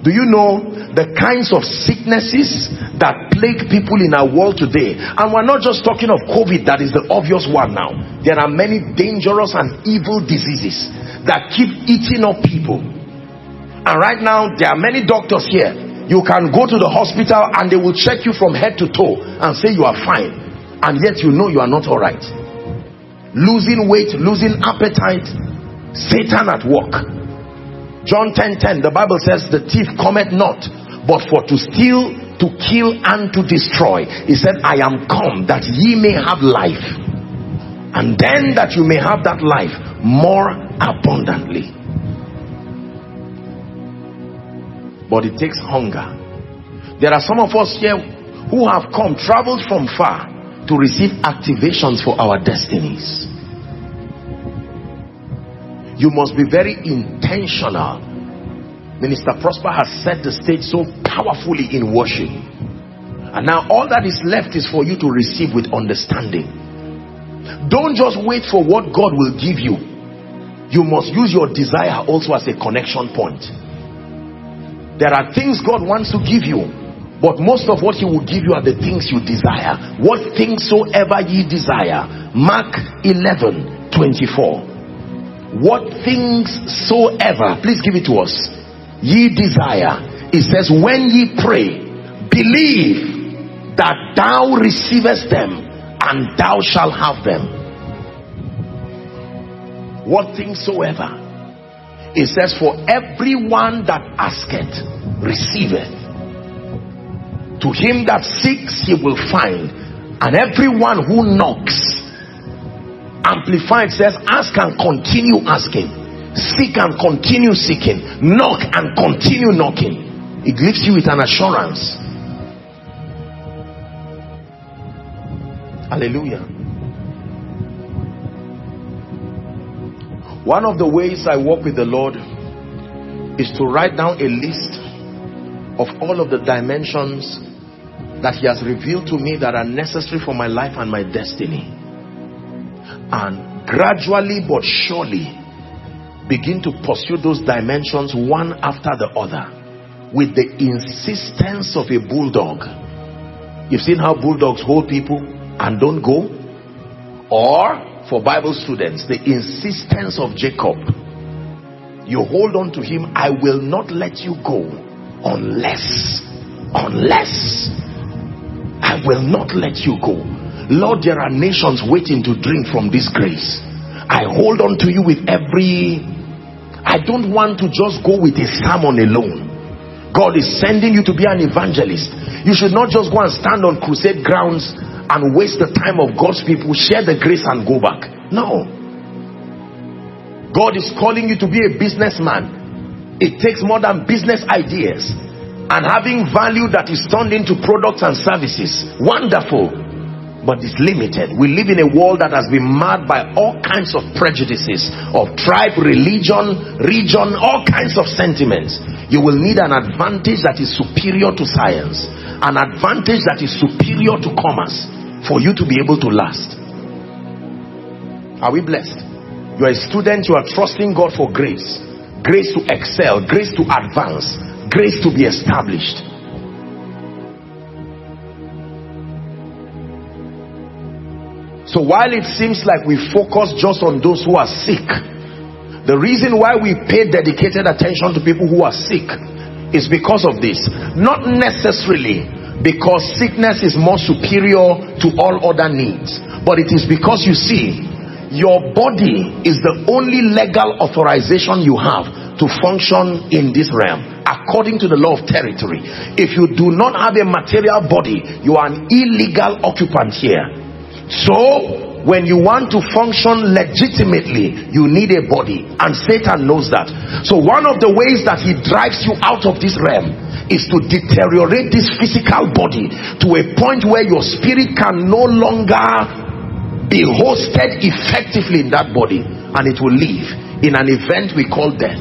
Do you know the kinds of sicknesses that plague people in our world today? And we're not just talking of COVID, that is the obvious one now. There are many dangerous and evil diseases that keep eating up people. And right now, there are many doctors here. You can go to the hospital and they will check you from head to toe and say you are fine. And yet you know you are not all right. Losing weight, losing appetite, Satan at work John 10 10, the Bible says, The thief cometh not, but for to steal, to kill, and to destroy. He said, I am come that ye may have life, and then that you may have that life more abundantly. But it takes hunger. There are some of us here who have come, traveled from far to receive activations for our destinies. You must be very intentional. Minister prosper has set the stage so powerfully in worship. And now all that is left is for you to receive with understanding. Don't just wait for what god will give you you must use your desire also as a connection point. There are things god wants to give you but most of what he will give you are the things you desire. What things soever ye desire. Mark 11 24 what things soever please give it to us ye desire. It says when ye pray believe that thou receivest them and thou shalt have them what things soever. It says for everyone that asketh receiveth. To him that seeks he will find. And everyone who knocks amplified says ask and continue asking. Seek and continue seeking. Knock and continue knocking. It leaves you with an assurance. Hallelujah one of the ways i work with the lord is to write down a list of all of the dimensions that he has revealed to me that are necessary for my life and my destiny. And gradually but surely begin to pursue those dimensions one after the other with the insistence of a bulldog. You've seen how bulldogs hold people and don't go? Or for bible students the insistence of jacob you hold on to him i will not let you go unless unless I will not let you go. Lord, there are nations waiting to drink from this grace. I hold on to you with every. I don't want to just go with a sermon alone. God is sending you to be an evangelist. You should not just go and stand on crusade grounds and waste the time of God's people, share the grace and go back. No. God is calling you to be a businessman. It takes more than business ideas and having value that is turned into products and services wonderful but it's limited. We live in a world that has been marred by all kinds of prejudices of tribe religion region all kinds of sentiments. You will need an advantage that is superior to science an advantage that is superior to commerce for you to be able to last. Are we blessed? You are a student you are trusting god for grace grace to excel grace to advance grace to be established so while it seems like we focus just on those who are sick the reason why we pay dedicated attention to people who are sick is because of this. Not necessarily because sickness is more superior to all other needs but it is because you see your body is the only legal authorization you have to function in this realm according to the law of territory. If you do not have a material body you are an illegal occupant here so when you want to function legitimately you need a body and satan knows that. So one of the ways that he drives you out of this realm is to deteriorate this physical body to a point where your spirit can no longer be hosted effectively in that body and it will leave in an event we call death.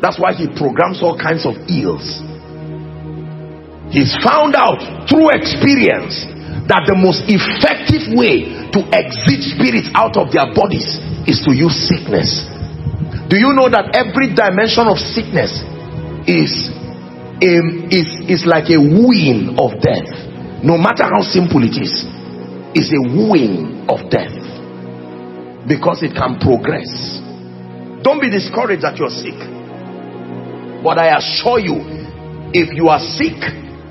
That's why he programs all kinds of ills he's found out through experience that the most effective way to exit spirits out of their bodies is to use sickness. Do you know that every dimension of sickness is a, is is like a wooing of death? No matter how simple it is is a wooing of death. Because it can progress. Don't be discouraged that you're sick. But I assure you, if you are sick,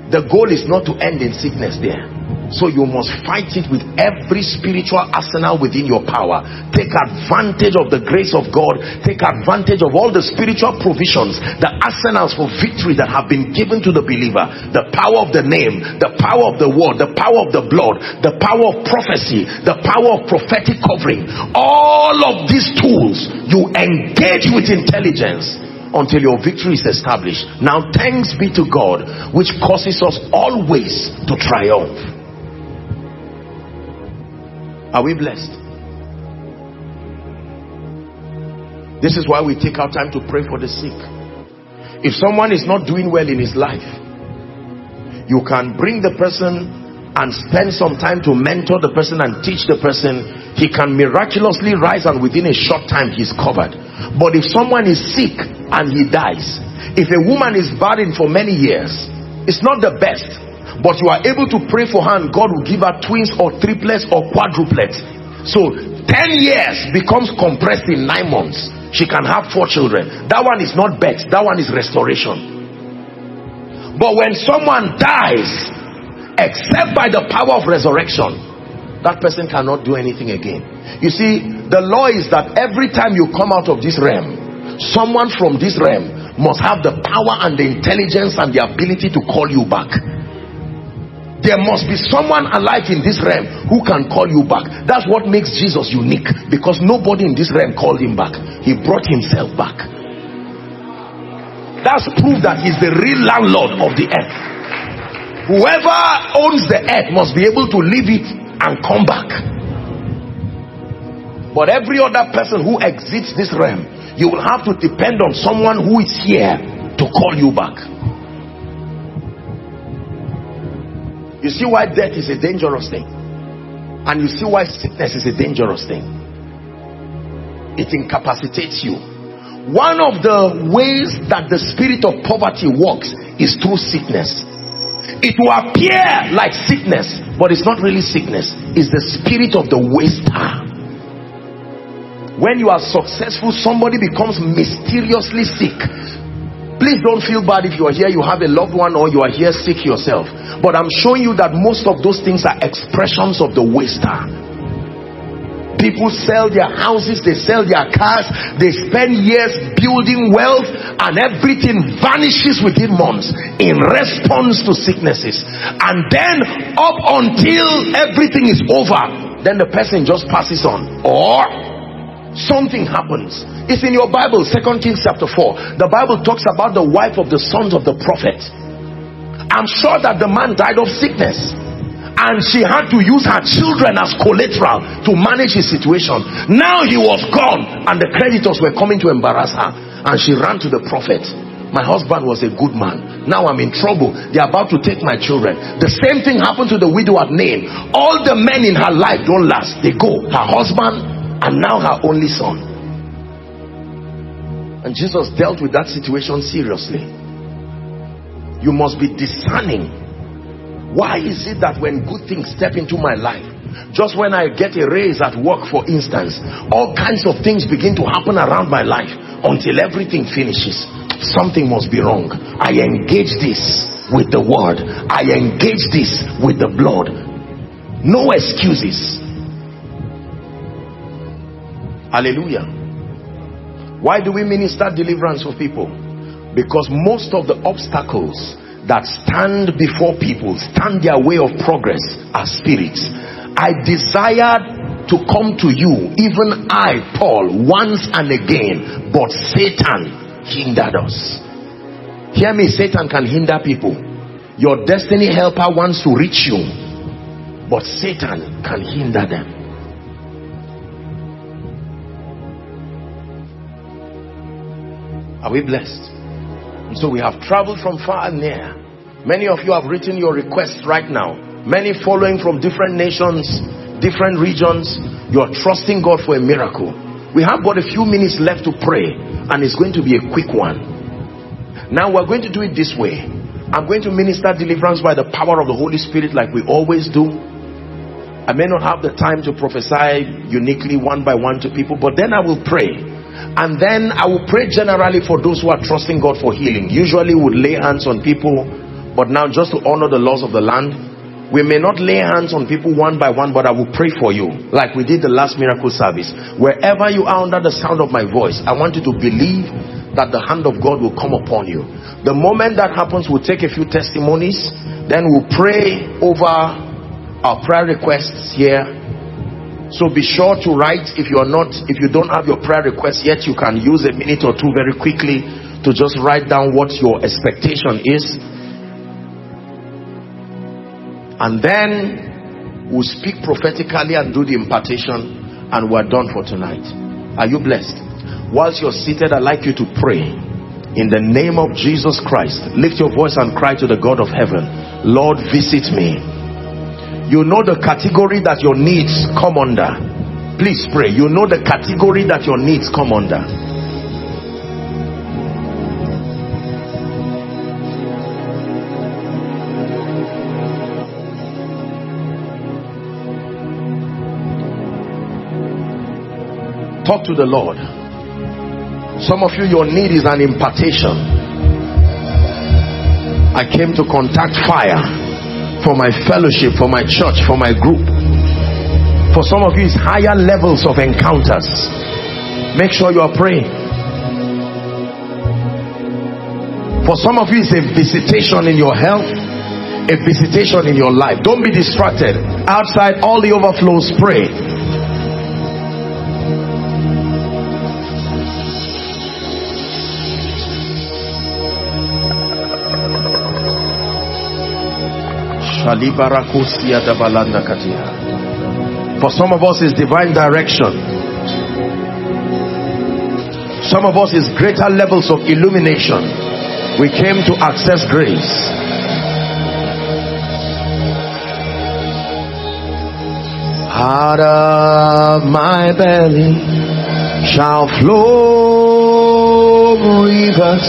the goal is not to end in sickness there. So you must fight it with every spiritual arsenal within your power. Take advantage of the grace of God. Take advantage of all the spiritual provisions, the arsenals for victory that have been given to the believer. The power of the name, the power of the word, the power of the blood, the power of prophecy, the power of prophetic covering. All of these tools you engage with intelligence until your victory is established. Now, thanks be to God, which causes us always to triumph. Are we blessed? This is why we take our time to pray for the sick. If someone is not doing well in his life, you can bring the person and spend some time to mentor the person and teach the person he can miraculously rise and within a short time he's covered. But if someone is sick and he dies if a woman is barren for many years it's not the best. But you are able to pray for her and God will give her twins or triplets or quadruplets. So 10 years becomes compressed in 9 months. She can have four children. That one is not birth. That one is restoration. But when someone dies except by the power of resurrection that person cannot do anything again. You see, the law is that every time you come out of this realm, someone from this realm must have the power and the intelligence and the ability to call you back. There must be someone alive in this realm who can call you back. That's what makes Jesus unique because nobody in this realm called him back. He brought himself back. That's proof that he's the real landlord of the earth. Whoever owns the earth must be able to leave it and come back. But every other person who exits this realm, you will have to depend on someone who is here to call you back. You see why death is a dangerous thing. And you see why sickness is a dangerous thing. It incapacitates you. One of the ways that the spirit of poverty works is through sickness. It will appear like sickness, but it's not really sickness. It's the spirit of the waster. When you are successful, somebody becomes mysteriously sick. Please don't feel bad if you are here, you have a loved one, or you are here sick yourself. But I'm showing you that most of those things are expressions of the waster. People sell their houses, they sell their cars, they spend years building wealth, and everything vanishes within months in response to sicknesses. And then, up until everything is over, then the person just passes on. Or something happens. It's in your Bible, Second Kings chapter 4. The Bible talks about the wife of the sons of the prophet. I'm sure that the man died of sickness and she had to use her children as collateral to manage his situation. Now he was gone, and the creditors were coming to embarrass her, and she ran to the prophet. My husband was a good man. Now I'm in trouble. They're about to take my children. The same thing happened to the widow at Nain. All the men in her life don't last. They go. Her husband and now her only son. And Jesus dealt with that situation seriously. You must be discerning why is it that when good things step into my life, just when I get a raise at work, for instance, all kinds of things begin to happen around my life until everything finishes? Something must be wrong. I engage this with the word, I engage this with the blood. No excuses. Hallelujah. Why do we minister deliverance for people? Because most of the obstacles that stand before people, stand their way of progress as spirits. I desired to come to you, even I, Paul, once and again, but Satan hindered us. Hear me, Satan can hinder people. Your destiny helper wants to reach you, but Satan can hinder them. Are we blessed? So we have traveled from far and near. Many of you have written your requests right now. Many following from different nations, different regions. You are trusting God for a miracle. We have got a few minutes left to pray, and it's going to be a quick one. Now we're going to do it this way. I'm going to minister deliverance by the power of the Holy Spirit like we always do. I may not have the time to prophesy uniquely one by one to people, but then I will pray and then I will pray generally for those who are trusting God for healing. Usually would lay hands on people, but now just to honor the laws of the land, we may not lay hands on people one by one, but I will pray for you like we did the last miracle service. Wherever you are under the sound of my voice, I want you to believe that the hand of God will come upon you. The moment that happens, we'll take a few testimonies, then we'll pray over our prayer requests here so be sure to write if you are not, if you don't have your prayer request yet, you can use a minute or two very quickly to just write down what your expectation is. And then we'll speak prophetically and do the impartation and we're done for tonight. Are you blessed? Whilst you're seated, I'd like you to pray. In the name of Jesus Christ, lift your voice and cry to the God of heaven, Lord, visit me you know the category that your needs come under. Please pray. You know the category that your needs come under. Talk to the lord. Some of you your need is an impartation. I came to contact fire for my fellowship, for my church, for my group. For some of you, it's higher levels of encounters. Make sure you are praying. For some of you, it's a visitation in your health, a visitation in your life. Don't be distracted. Outside, all the overflows, pray. For some of us, it's divine direction. Some of us, is greater levels of illumination. We came to access grace. Out of my belly shall flow rivers,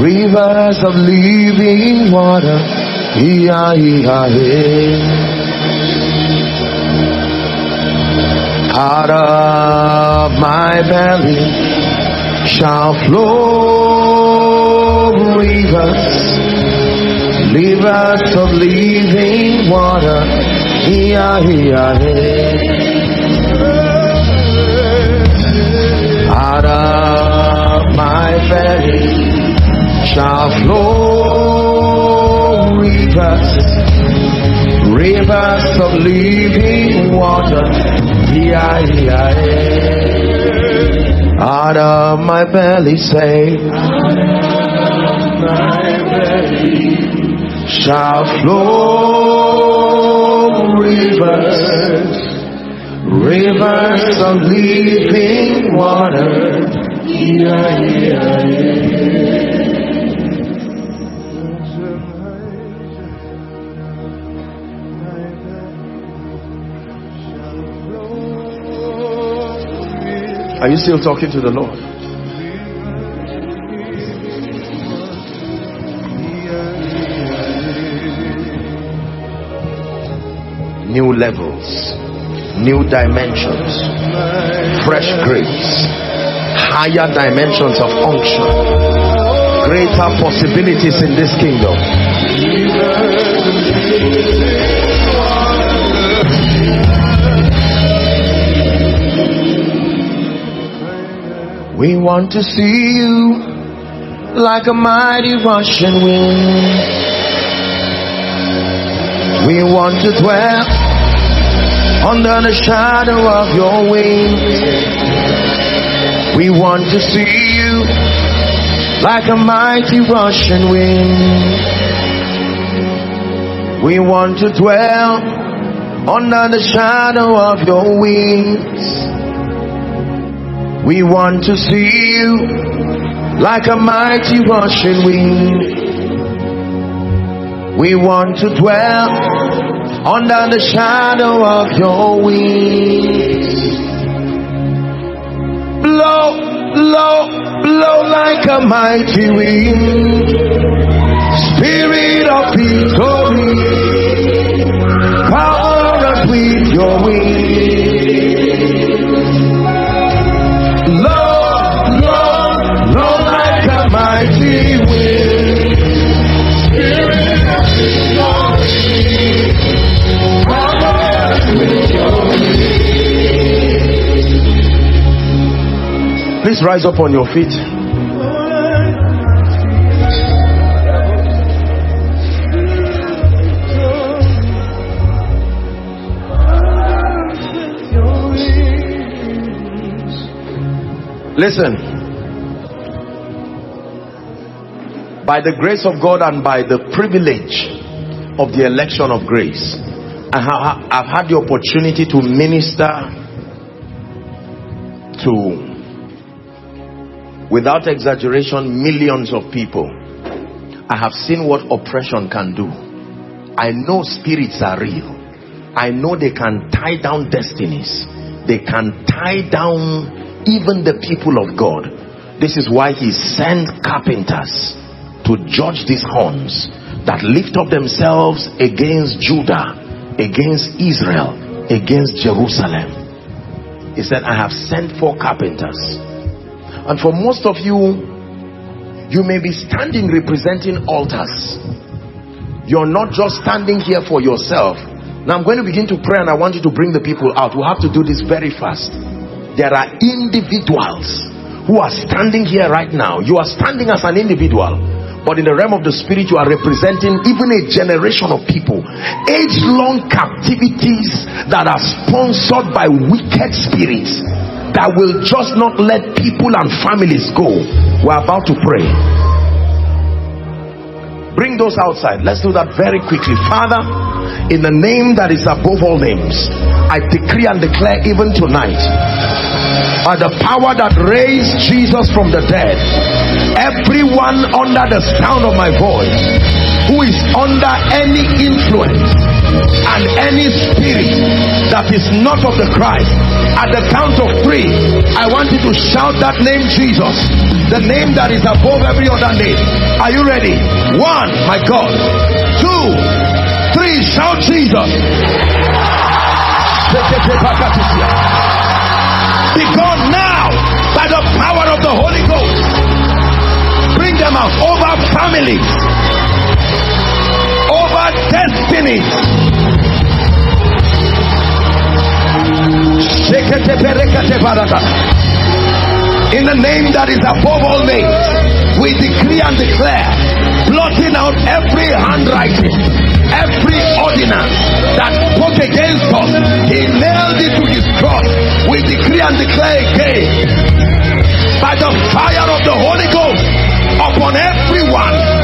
rivers of living water. Out of my belly shall flow rivers, rivers of living water. Out of my belly shall flow rivers, rivers of living water. Out of my belly, say, shall flow rivers, rivers of living water. Are you still talking to the Lord? New levels, new dimensions, fresh grace, higher dimensions of unction, greater possibilities in this kingdom. We want to see you like a mighty rushing wind. We want to dwell under the shadow of your wings. We want to see you like a mighty rushing wind. We want to dwell under the shadow of your wings. We want to see you like a mighty rushing wind. We want to dwell under the shadow of your wings. Blow, blow, blow like a mighty wind. Spirit of victory, cover us with your wings. Rise up on your feet. Listen. By the grace of God and by the privilege of the election of grace, I have had the opportunity to minister to, without exaggeration, millions of people. I have seen what oppression can do. I know spirits are real. I know they can tie down destinies. They can tie down even the people of God. This is why he sent carpenters to judge these horns that lift up themselves against Judah, against Israel, against Jerusalem. He said, I have sent for carpenters. And for most of you, you may be standing representing altars. You're not just standing here for yourself, Now I'm going to begin to pray and I want you to bring the people out. We'll have to do this very fast. There are individuals who are standing here right now. You are standing as an individual. But in the realm of the spirit, you are representing even a generation of people. Age-long captivities that are sponsored by wicked spirits that will just not let people and families go. We're about to pray. Bring those outside. Let's do that very quickly. Father, in the name that is above all names i decree and declare even tonight by the power that raised jesus from the dead everyone under the sound of my voice who is under any influence and any spirit that is not of the Christ at the count of three I want you to shout that name Jesus the name that is above every other name are you ready one my God two Three, shout Jesus. Be gone now by the power of the Holy Ghost. Bring them out over families, destinies. In the name that is above all names, we decree and declare, blotting out every handwriting every ordinance that spoke against us, he nailed it to his cross. We decree and declare again by the fire of the Holy Ghost upon everyone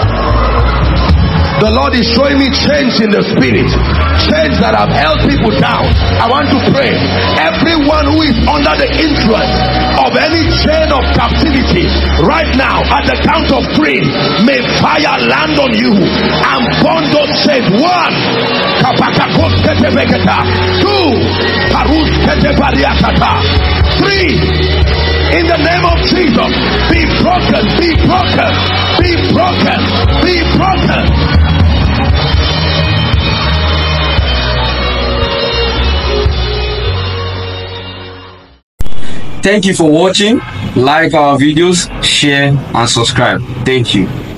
The Lord is showing me change in the spirit. Change that have held people down. I want to pray. Everyone who is under the influence of any chain of captivity right now at the count of three, may fire land on you and burn those chains. One, two, three. In the name of Jesus, be broken, be broken, be broken, be broken. Thank you for watching. Like our videos, share and subscribe. Thank you.